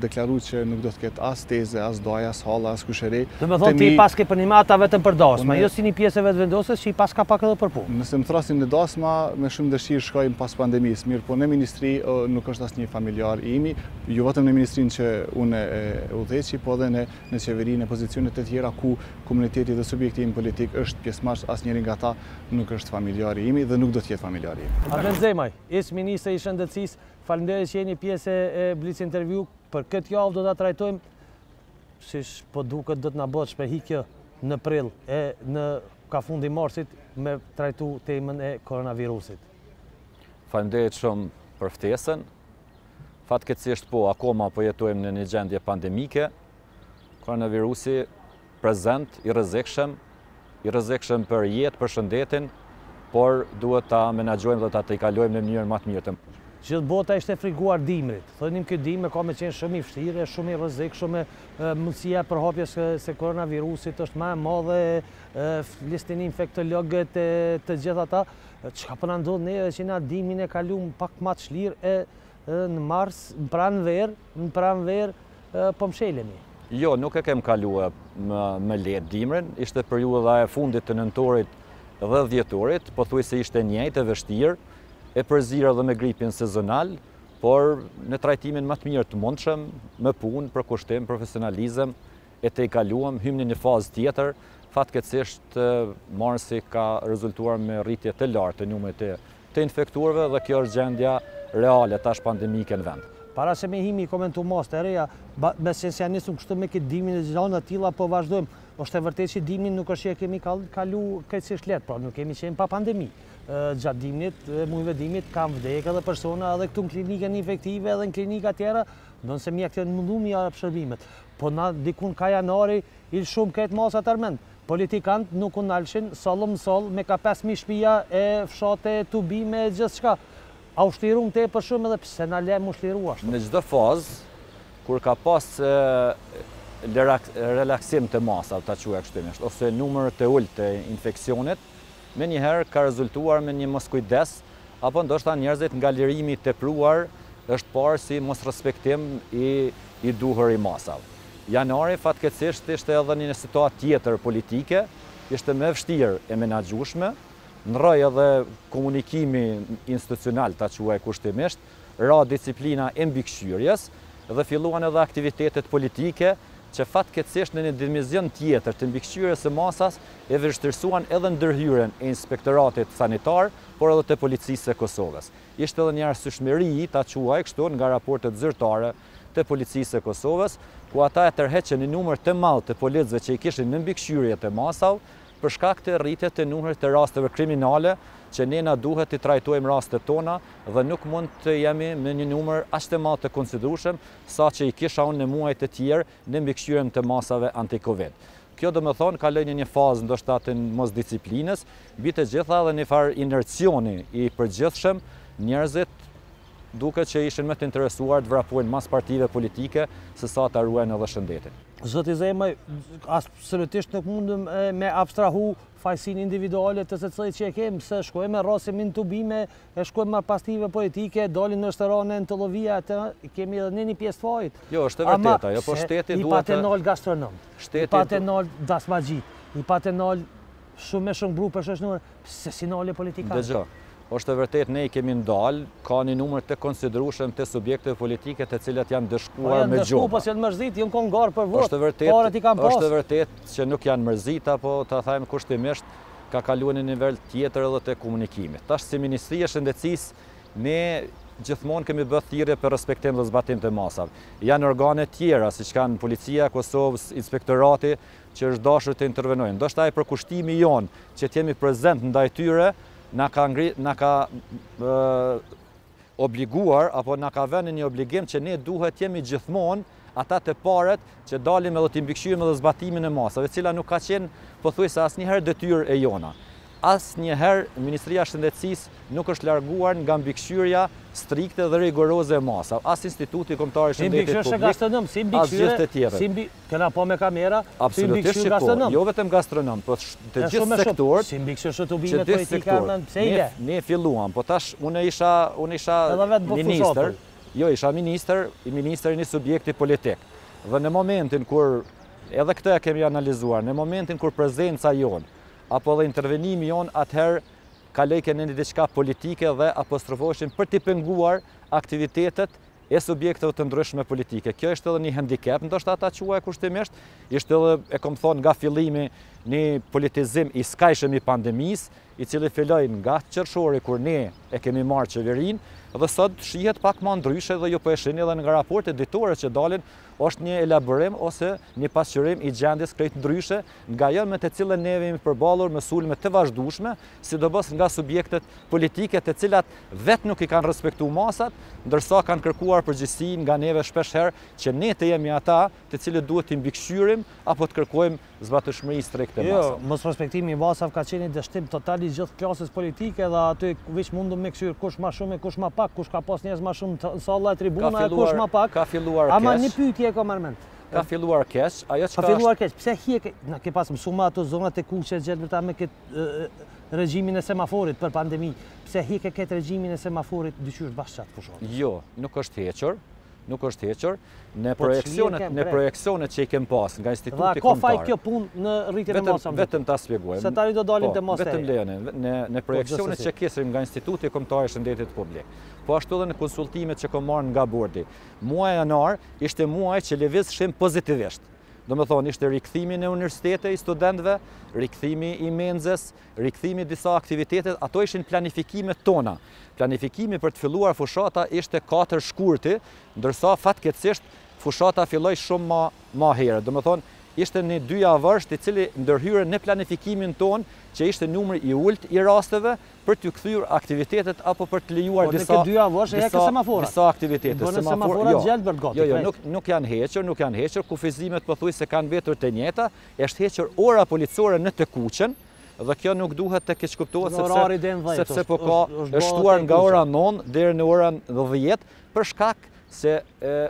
deklaru që nuk do të ketë as teze, as dajë, as halla, as kushëri. Domethënë ti i paske përnjëmend ata vetëm për dasma, jo si një pjesë e Vetëvendosjes që i paska pak edhe për punë. Nëse më thrasin në dasma, me shumë dëshirë shkojmë pas pandemisë, mirëpo në ministri nuk është asnjë familjar i imi, jo vetëm në ministrinë që unë udhëheqi, po edhe në në qeveri, në pozicione të tjera ku komuniteti dhe subjekti im politik është pjesëmarrës, asnjëri nga ta nuk është familjar i imi dhe nuk do të jetë familjar i imi. Armend Zemaj, ish-ministër i Shëndetësisë, faleminderit që jeni pjesë e Blitz Interview. Për këtë javë do ta trajtojmë siç po duket do të na bëhet shprehi kjo në prill e në ka fundi marsit me trajtu temën e koronavirusit. Faleminderit shumë për ftesën. Fatkeqësisht po, akoma po jetojmë në një gjendje pandemike. Koronavirusi prezent i rrezikshëm, i rrezikshëm për jetë, për shëndetin, por duhet ta menaxhojmë dhe ta tejkalojmë në mënyrën më të mirë. Gjithë bota ishte e frikuar dimrit. Thonim ky dimër ka me qenë shumë i vështirë e shumë i rrezikshëm e mundësia e përhapjes së koronavirusit është më e madhe, flisnin infektologët e të gjithë ata Çka po na ndodh neve që na dimrin e kaluam pak ma shlirë e në mars, në pranverë, në pranverë po mshelemi. Jo, nuk e kem kalue më lehtë dimrin, ishte periudha e fundit të nëntorit dhe dhjetorit, pothuajse ishte e njëjtë e vështirë, e përzier edhe me gripin sezonal, por në trajtimin më të mirë të mundshëm, me punë, përkushtim, profesionalizëm, e tejkaluam, hymë në një fazë tjetër, fatkeqësisht marsi ka rezultuar me rritje të lartë të numrit të të infektuarve dhe kjo është gjendja reale tash pandemike në vend. Para se me hi me i komentu masat e reja, meqenëse ia nisëm kështu me këtë dimrin e gjëna të tilla po vazhdojmë. Është e vërtetë që dimrin nuk është që e kemi kalu krejtësisht lehtë, pra nuk kemi qenë pa pandemi. Gjatë dimrit, mujve të dimrit, kanë vdekë edhe persona edhe këtu në klinikën infektive edhe në klinika tjera, ndonëse mjekët janë mundu me i dhanë shërbimet. Po na dikun ka janari i lshum krejt masat tërmend politikant nuk u nalshin sollë më sollë me ka pesë mijë shpia e fshate tubime e gjithçka a u shliru tepër shum edhe pse na le mu shliru ashtu. Në çdo fazë kur ka pas relaxim të masave ta quaj kushtimisht ose numër të ultë të infeksionit menjëherë ka rezultuar me një moskujdes apo ndoshta njerëzit nga lirimi i tepruar është parë si mosrespektim i i duhur i masave. Janari fatkeqësisht ishte edhe në një situatë tjetër politike, ishte më e vështirë e menaxhueshme, ndrroi edhe komunikimi institucional ta quaj kushtimisht, Ra disiplina e mbikëqyrjes dhe filluan edhe aktivitetet politike, që fatkeqësisht në një dimension tjetër të mbikëqyrjes së masas e vështirësuan edhe ndërhyrjen e Inspektoratit Sanitar, por edhe të Policisë së Kosovës. Ishte edhe një arsyeshmëri, ta quaj kështu, nga raportet zyrtare të Policisë së Kosovës, ku ata e tërheqën një numër të madh të policëve që i kishin në mbikëqyrje të masave, Për shkak të rritjes të numrit të rasteve kriminale që ne na duhet t'i trajtojmë rastet tona dhe nuk mund të jemi me një numër aq të madh të konsiderueshëm sa që i kisha unë në muajt e tjerë në mbikëqyrjen të masave anti-Covid. Kjo domethënë kaloi në një fazë ndoshta të mosdisiplinës, mbi të gjitha edhe një farë inercioni i përgjithshëm, njerëzit, Duket që ishin më të interesuar të vrapojnë mas partive politike se sa ta ruajnë edhe shëndetin. Zoti Zemaj, absolutisht nuk mundem me abstrahu fajsinë individuale të secilit që e kemë, se shkojmë e rrasemi në tubime, e shkojmë mas partive politike, dalin në shtërane, në tollovia, e kemi edhe ne një pjesë të fajit. Jo, është e vërteta, jo, po shteti duhet të... I patë me nalë gastronomët, i patë me nalë dasmaxhit, i patë me nalë Shumë e shumë grupe është nërë, se s'i nale politikanët. Është e vërtet ne i kemi ndalë, ka një numër të konsiderueshëm të subjekteve politike të cilat janë dëshkuar po, me gjoba. Janë ndëshkuar, po s'janë mërzit, janë konë garë për vërë, paret i kanë pasë. është e vërtet që nuk janë mërzit, apo të thajmë kushtimisht, ka kalu në nivel tjetër edhe të komunikimit. Tash si Ministri e Shëndetsisë, ne gjithmonë kemi bë thirrje për respektim dhe zbatim të masave. Janë organe tjera, siç janë Policia e Kosovës, Inspektorati, që është dashur të intervenojë. Ndoshta ai përkushtimi jonë që të jemi prezent ndaj tyre na ka ngri, na ka e, obliguar apo na ka vënë një obligim që ne duhet të jemi gjithmonë ata të parët që dalim edhe të mbikëqyrim edhe zbatimin e masave, cila nuk ka qenë pothuajse asnjëherë detyrë e jona. Asnjëherë Ministria e Shëndetësisë nuk është larguar nga mbikëqyrja strikte dhe rigoroze e masave, as Instituti Kombëtar i Shëndetit Publik, as gjithë të tjerët. Absolutisht që po, jo vetëm gastronomë, po të gjithë sektorët, të gjithë sektorët. Ne filluam, po tash unë isha, unë isha ministër, jo isha ministër, ministër i një subjekti politik. Dhe në momentin kur edhe këtë e kemi analizuar, në momentin kur prezenca jonë Apo edhe intervenimi jonë atëherë kalojke në një diçka politike dhe apostrofoheshim për t'i penguar aktivitetet e subjekteve të ndryshme politike. Kjo ishte edhe një handicap, ndoshta ta quaj kushtimisht, ishte edhe, e kom thonë, nga fillimi një politizim i skajshëm i pandemisë, i cili filloj nga qershori kur ne e kemi marrë qeverinë, dhe sot shihet pak ma ndryshe dhe ju po e shihni edhe nga raportet ditore që dalin, është një elaborim ose një pasqyrim i gjendjes krejt ndryshe, nga ajo me të cilën neve jemi përballur me sulme të vazhdueshme, sidomos nga subjektet politike të cilat vetë nuk i kanë respektuar masat, ndërsa kanë kërkuar përgjegjësi nga neve shpesh herë që ne të jemi ata të cilët duhet t'i mbikëqyrim apo të kërkojmë zbatueshmëri strikte të masave. Jo, mosrespektimi i masave ka qenë ni dështim total i gjithë klasës politike dhe aty veç mundëm me kqyr kush ma shumë e kush ma pak, kush ka pas njerëz ma shumë në salla e tribuna e kush ma pak, ama një pyetje e kam marrë mend. Ka filluar keq, ajo çka është... Ka filluar keq, pse hjeke... Na ke pas mësu me ato zonat e kuqe gjelbërta me këtë regjimin e semaforit për pandemi, pse hjeke këtë regjimin e semaforit dy qysh bash qatë pushon? Jo, nuk është hequr, nuk është hequr, në po, projekcionet, në projekcionet që i kem pas nga instituti komtar... Dhe ka faj kjo punë në rritjen e masave? Vetëm ta shpjegojmë. Se tani do dalin po, të masë Vetëm lejomë, në, në po, projekcionet që kishim nga instituti komtar i shëndetit publik. Po ashtu dhe në konsultimet që kom marrë nga bordi. Muaji janar ishte muaj që lëvizshim pozitivisht. Domethonë, ishte rikthimi në universitete i studentëve, rikthimi i menzës, rikthimi disa aktiviteteve, ato ishin planifikimet tona. Planifikimi për të filluar fushata ishte 4 shkurti, ndërsa fatkeqësisht fushata filloi shumë ma, ma herët. Domethonë, ishte një dyjavësh i cili ndërhyri në planifikimin tonë që ishte numri i ulët i rasteve, për të kthyer aktivitetet apo për të lejuar disa disa disa aktivitete. Bënë semaforat jo. gjelbër gati. Jo, jo, nuk nuk janë hequr, nuk janë hequr, kufizimet pothuajse kanë mbetur të njëjta, është hequr ora policore në të kuqen, dhe kjo nuk duhet të keqkuptohet sepse sepse po ka është shtuar nga ora 9 deri në orën 10 për shkak se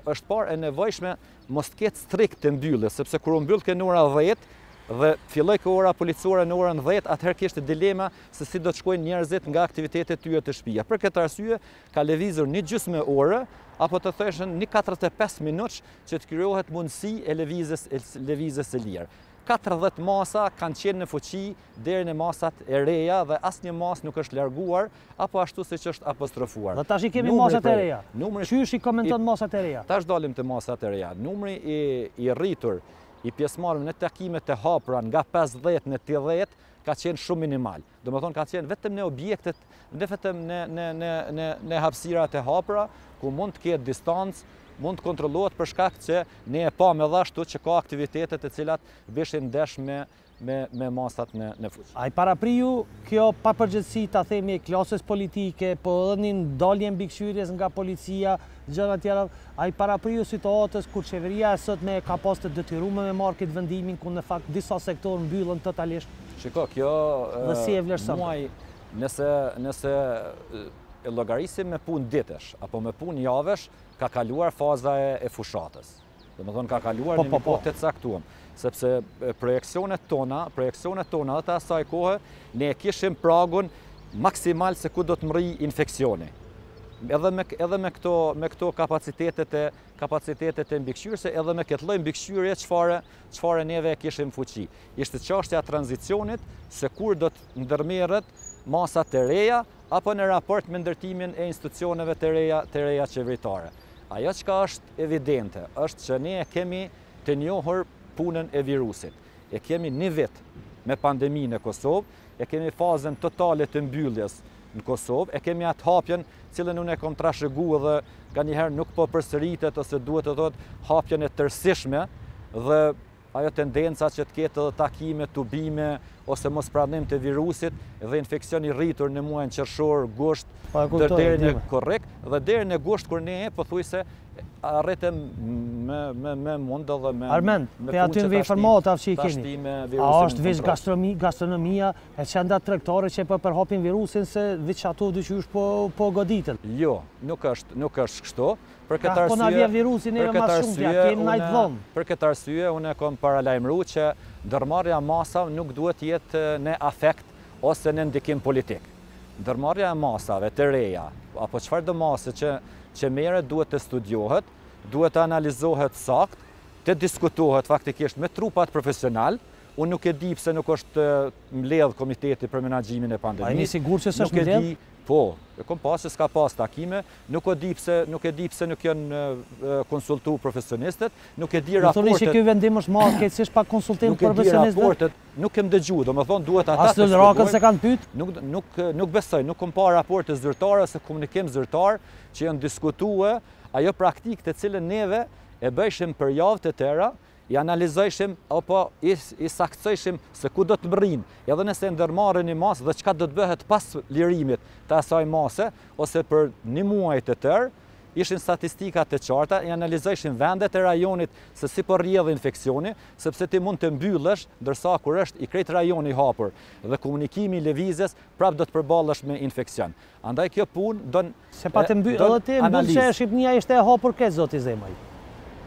është parë e nevojshme mos të ketë strikt të mbyllet, sepse kur u mbyllke në ora 10 dhe filloi kjo ora policore në orën 10, atëherë kishte dilema se si do të shkojnë njerëzit nga aktivitetet e tyre te shtëpia. Për këtë arsye, ka lëvizur një gjysmë orë, apo të them një 45 minutësh që të krijohet mundësi e lëvizjes, lëvizjes së lirë. 40 masa kanë qenë në fuqi deri te masat e reja dhe asnjë masë nuk është larguar, apo ashtu siç është apostrofuar. Dhe tash i kemi masat e reja. Numri, Qysh i komenton masat e reja? Tash dalim te masat e reja. Numri i, i rritur i pjesëmarrësve në takimet e hapura nga 50 në 80, ka qenë shumë minimal. Domethënë ka qenë vetëm në objektet, në vetëm në, në, në, në, në hapësirat e hapra, ku mund të ketë distancë, mund të kontrollohet për shkak që ne e pamë edhe ashtu që ka aktivitete të cilat bishin ndesh me, me, me masat në, në fuqi. A i parapriju kjo papërgjegjësi të themi e klasës politike, po edhe një ndalje e mbikëqyrjes nga policia, Gjëra tjera, a i parapriu situatës kur qeveria e sotme e ka pas të detyrume me marrë këtë vendim ku në fakt disa sektorë mbyllen totalisht. Shiko, kjo muaj, nëse, nëse e llogarisim me punë ditësh apo me punë javësh, ka kaluar faza e fushatës. Domethënë ka kaluar po, një po, po. të caktuam, sepse projeksionet tona, projeksionet tona edhe të asaj kohë, ne e kishim pragun maksimal se ku do të mbërrijë infeksioni. Edhe me, edhe me këto, me këto kapacitetet e, kapacitetet e mbikëqyrjes, edhe me këtë lloj mbikëqyrje, çfarë, çfarë neve e kishim në fuqi. Ishte çështja e tranzicionit, se kur do të ndërmerren masa të reja, apo në raport me ndërtimin e institucioneve të reja, të reja qeveritare. Ajo çka është evidente është që ne e kemi të njohur punën e virusit. E kemi një vit me pandemi në Kosovë, e kemi fazën totale të mbylljes në Kosovë, e kemi atë hapjen të cilën unë e kom trashëgu dhe kanjëherë nuk po përsëritet ose duhet të thuhet hapjen e tërësishme dhe Ajo tendenca që të ketë edhe takime, tubime ose mospranim të virusit dhe infeksioni i rritur në muajin qershor, gusht, deri në korrik dhe deri në gusht kur ne pothuajse arritëm me me me mund edhe me Armend, pe ti në informatat që i keni. A është veç gastronomi, gastronomia e qendrat tregtare që po përhapin virusin se veç ato dy qysh po po goditen. Jo, nuk është, nuk është kështu. Për këtë arsye unë kam paralajmëruar që ndërmarrja e masave nuk duhet të jetë në afekt ose në ndikim politik. Ndërmarrja e masave të reja apo çfarëdo mase që që merret duhet të studiohet, duhet të analizohet saktë, të diskutohet faktikisht me trupat profesionalë, unë nuk e di pse nuk është mbledhë Komiteti për Menaxhimin e Pandemisë, nuk e di. Po, e kom pa se s'ka pas takime, nuk o di pse, nuk e di pse nuk jon konsultu profesionistët, nuk e di raportet. Më thoni që ky vendim është marrë krejtësisht pa konsultim të profesionistëve? Nuk e di raportet, nuk kom dëgju, domethënë duhet ata të shpjegojnë. As Lul Rakën s'e kanë pyt? Nuk, nuk, nuk besoj, nuk kom pa raporte zyrtare ose komunikim zyrtar që jon diskutu ajo praktikë të cilën neve e bëjshim për javë të tëra, i analizojshim apo i saktësojshim se ku do të mbërrijnë, edhe nëse ndërmarrin një masë dhe çka do të bëhet pas lirimit të asaj mase, ose për një muaj të tërë, ishin statistika të qarta, i analizojshim vendet e rajonit se si po rrjedh infeksioni, sepse ti mund të mbyllesh, ndërsa kur është i krejt rajoni hapur dhe komunikimi i lëvizjes,, prapë do të përballesh me infeksion. Andaj kjo punë don Se pa të mbyllë, edhe ti mbyllë Shqipnia ishte e hapur zoti Zemaj.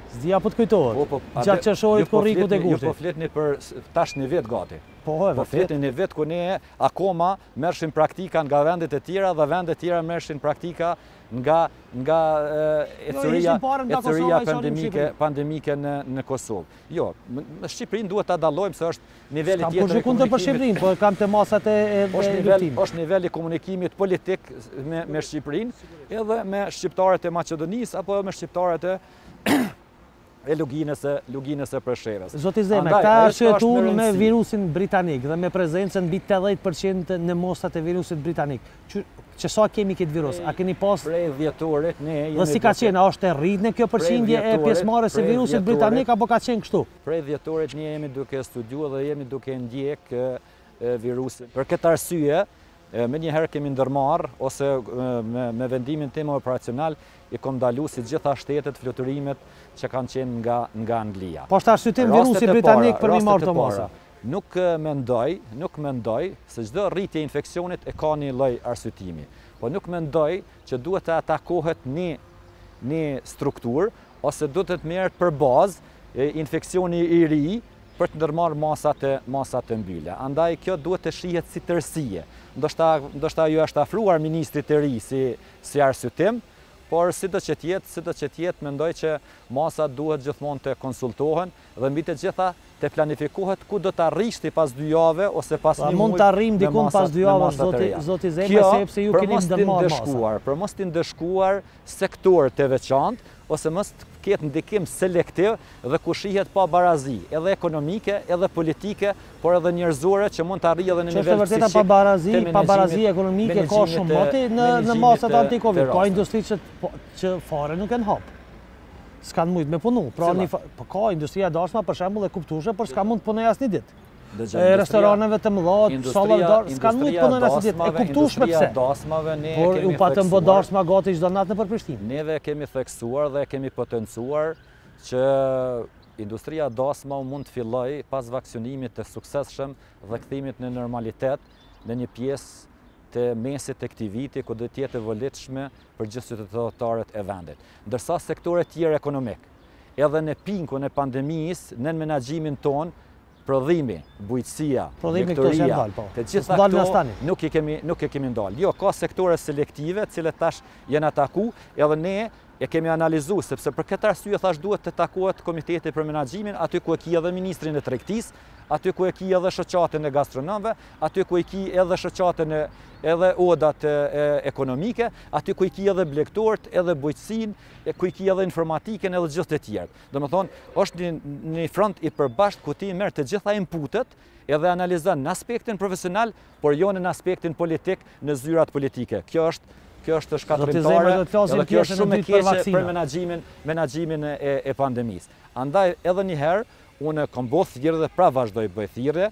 S'di a po të kujtohet, po, po, gjatë qershorit jo, po korrikut e gushtit. Ju jo, po fletni për tash një vjet gati. Po, e po fletni një vjet ku ne akoma merrshim praktika nga vendet e tjera dhe vendet tjera merrshin praktika nga, nga ecuria, ecuria pandemike, pandemike në, në Kosovë. Jo, me Shqipërinë duhet ta dallojmë se është Niveli tjetër i komunikimit... S'kam kurrgjë kundër për Shqipërinë, po e kam te masat e luftimit. Është niveli i komunikimit politik me Shqipërinë, edhe me shqiptarët e Maqedonisë, apo edhe me shqiptarët e e luginës e luginës e Preshevës. Zoti Zemaj, është arsyetuar me virusin britanik dhe me prezencën mbi 80% në mostrat e virusit britanik. Që sa kemi këtë virus? A keni pas prej dhjetorit ne jemi Dhe si ka qenë, a është në rritje kjo përqindje e pjesëmarrjes së virusit britanik apo ka qenë kështu? Prej dhjetorit ne jemi duke studiu dhe jemi duke e ndjekë virusin. Për këtë arsye, menjëherë kemi ndërmarrë ose me vendimin tim operacional i kam ndaluar si gjitha shtetet fluturimet që kanë qenë nga nga Anglia. Po është arsyetim virusi britanik për m'i marrë këto masa? Nuk mendoj, nuk mendoj, se çdo rritje e infeksionit e ka një lloj arsyetimi. Po nuk mendoj që duhet të atakohet një një strukturë ose duhet të merret për bazë infeksioni i ri për të ndërmarrë masat e, masat e mbylljes. Andaj kjo duhet të shihet si tërësie. Ndoshta ndoshta iu është ofruar ministrit të ri si si arsyetim, por si do që të jetë, si do që të jetë, mendoj që masat duhet gjithmonë të konsultohen dhe mbi të gjitha të planifikohet ku do të arrish ti pas dy jave ose pas, pra, një muaji. Mund të arrijmë diku pas dy jave zoti zoti Zemaj sepse ju keni ndërmarrë masa. Për mos të ndëshkuar, për mos të ndëshkuar sektorë të veçantë, ose mos të ketë ndikim selektiv dhe ku shihet pabarazi, edhe ekonomike, edhe politike, por edhe njerëzore që mund të arrijë edhe në nivel psikik, te menaxhimit, te menaxhimit të terrorizmit. Ç'është e vërteta pabarazi, pabarazi ekonomike ka shumë moti në masat anti-Covid, ka industri që që fare nuk janë hap. S'kanë mujt me punu. Pra një po ka industria e dasmave për shembull e kuptueshme, por s'ka mundur të punojë asnjë ditë. restoraneve të mëdha, salla të dasmave, s'kanë mujtë punojnë asnjë ditë, e kuptushme pse. Dasmave, ne Por, kemi u patën bo dasma gati çdo natë nëpër Prishtinë. Neve e kemi theksuar dhe e kemi potencuar që industria e dasmave mund të fillojë pas vaksinimit të suksesshëm dhe kthimit në normalitet në një pjesë të mesit të këtij viti, ku do të jetë e volitshme për gjithë qytetarët e vendit. Ndërsa sektorët tjerë ekonomikë, Edhe në pikun e pandemisë, nën menaxhimin tonë, prodhimi, bujqësia, blegtoria, të gjitha këto nuk i kemi nuk e kemi ndalë. Jo, ka sektorë selektivë, të cilët tash janë ataku, edhe ne e kemi analizu, sepse për këtë arsye thashë duhet të takohet komiteti për menaxhimin, aty ku e ki edhe ministrin e tregtisë, aty ku e ki edhe shoqatën e gastronomëve, aty ku e ki edhe shoqatën e edhe odat e, e, ekonomike, aty ku e ki edhe blegtorët, edhe bujqësinë, ku i ki edhe informatikën edhe gjithë të tjerë. Domethënë, është një, një front i përbashkët ku ti merr të gjitha inputet edhe analizon në aspektin profesional, por jo në aspektin politik në zyrat politike. Kjo është kjo është shkatërrimtare, edhe kjo është shumë e keqe për menaxhimin, menaxhimin e, e pandemisë. Andaj edhe njëherë, unë kom bo thirrje edhe pra vazhdoj bëj thirrje,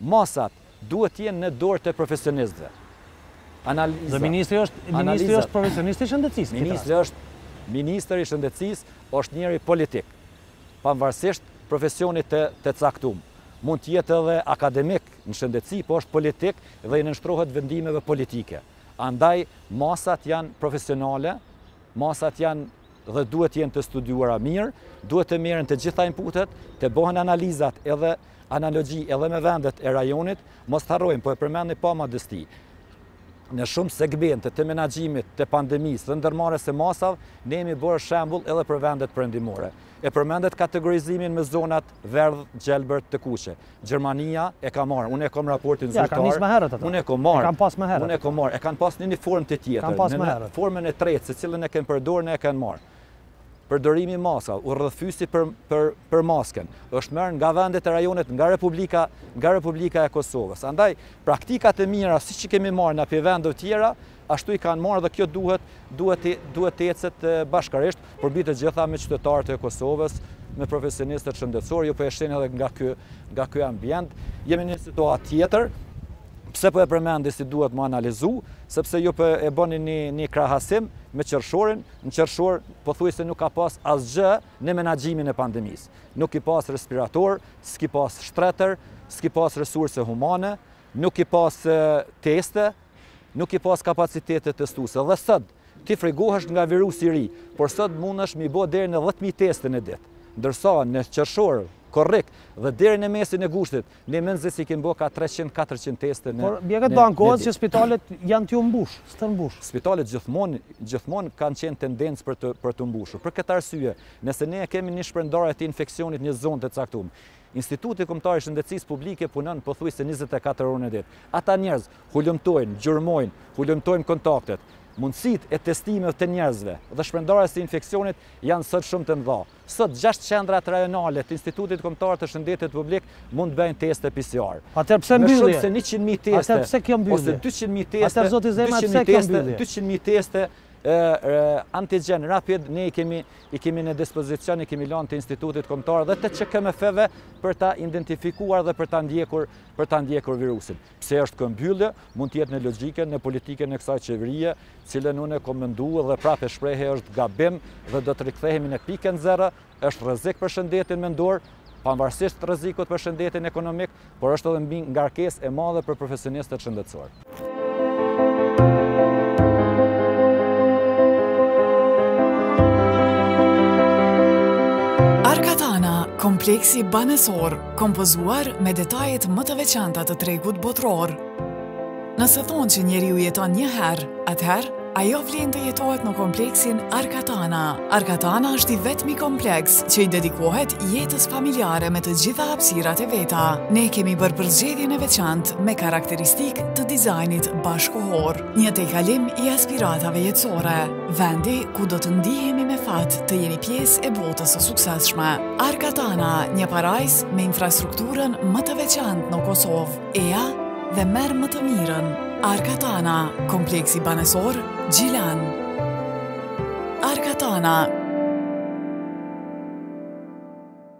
Masat duhet të jenë në dorë të profesionistëve. Analiza. Dhe ministri është, ministri është profesionist i shëndetësisë. Ministri është ministër i shëndetësisë, është njeri politik. Pavarësisht profesionit të, të caktum. Mund të jetë edhe akademik në shëndetësi, po është politik dhe i nënshtrohet vendimeve politike. Andaj masat janë profesionale, masat janë dhe duhet të jenë të studiuara mirë, duhet të merren të gjitha inputet, të bohen analizat edhe analogji edhe me vendet e rajonit, mos të harrojmë, po e përmendi pa modesti, në shumë segmente të menaxhimit të pandemisë dhe ndërmarrjes së masave, ne jemi bërë shembull edhe për vendet perëndimore. E përmendët kategorizimin me zonat verdh, gjelbër, të kuqe. Gjermania e ka marrë, unë e kom raportin zyrtar. Ja, kanë nisë më herët atë. Unë e kom marrë. Kanë pas më herët. Unë e kom marrë, e kanë pas në një formë tjetër. Kanë pas më herët. Formën e tretë, të cilën e kemi përdorë ne, e kanë marrë. Përdorimi i maskave, udhërrëfyesi për për për maskën, është marrë nga vendet e rajonit, nga Republika, nga Republika e Kosovës. Andaj praktikat e mira siç i kemi marrë ne prej vendeve tjera, ashtu i kanë marrë dhe kjo duhet duhet të duhet të ecet bashkërisht por mbi të gjitha me qytetarët e Kosovës, me profesionistët shëndetësorë, ju po e shihni edhe nga ky nga ky ambient. Jemi në një situatë tjetër, Pse po e përmendi si duhet me analizu, sepse ju po e bëni një, një krahasim me qershorin, Në qershor pothuajse nuk ka pas asgjë në menaxhimin e pandemisë. Nuk ki pas respiratorë, s'ki pas shtretër, s'ki pas resurse humane, nuk ki pas teste, nuk ki pas kapacitete testuese. Dhe sot ti frigohesh nga virusi i ri, por sot mundesh me i bo deri në dhjetë mijë teste në ditë. Ndërsa në qershor, korrik dhe deri në mesin e gushtit Ne mezi i kemi bo ka treqind katërqind teste në Por bje ka të dhëna që spitalet janë tu u mbush, tu u mbush. Spitalet gjithmonë, gjithmonë kanë qenë tendencë për të, për të mbushur. Për këtë arsye, nëse ne kemi një shpërndarje të infeksionit në një zonë të caktuar, Instituti Kombëtar i Shëndetësisë Publike punon pothuajse 24 orë në ditë. Ata njerëz hulumtojnë, gjurmojnë, hulumtojnë kontaktet. Mundësitë e testimeve të njerëzve dhe shpërndarjes së infeksionit janë sot shumë të mëdha. Sot gjashtë qendrat rajonale të Institutit Kombëtar të Shëndetit Publik mund të bëjnë teste PCR. Atëherë pse mbyllje? Më shumë se njëqind mijë teste. Atëherë pse kjo mbyllje? Ose dyqind mijë teste. Atëherë zoti Zemaj pse kjo mbyllje? Dyqind mijë teste antigjen rapid ne i kemi i kemi në dispozicion i kemi lanë te Institutit Kombëtar dhe te QKMF-ve për ta identifikuar dhe për ta ndjekur për ta ndjekur virusin. Pse është kjo mbyllje, mund të jetë në logjikën, në politikën e kësaj qeverie, të cilën unë e kom menduar dhe prapë e shpreh është gabim dhe do të rikthehemi në pikën zero, është rrezik për shëndetin mendor, pavarësisht rrezikut për shëndetin ekonomik, por është edhe mbingarkesë e madhe për profesionistët shëndetësorë. Kompleksi banesor Kompozuar me detajet më të veçanta të tregut botëror. Nëse thonë që njeriu jeton një herë, atëherë, ajo vlen të jetohet në kompleksin Arkatana. Arkatana është i vetmi kompleks që i dedikohet jetës familjare me të gjitha hapësirat e veta. Ne kemi bërë përzgjedhjen e veçantë me karakteristikë të dizajnit bashkëkohor. Një tejkalim i aspiratave jetësore, vendi ku do të ndihemi me fat të jeni pjesë e botës së suksesshme. Arkatana, një parajsë me infrastrukturën më të veçantë në Kosovë, eja dhe merr më të mirën. Arkatana, kompleksi banesor Gjilan. Arkatana,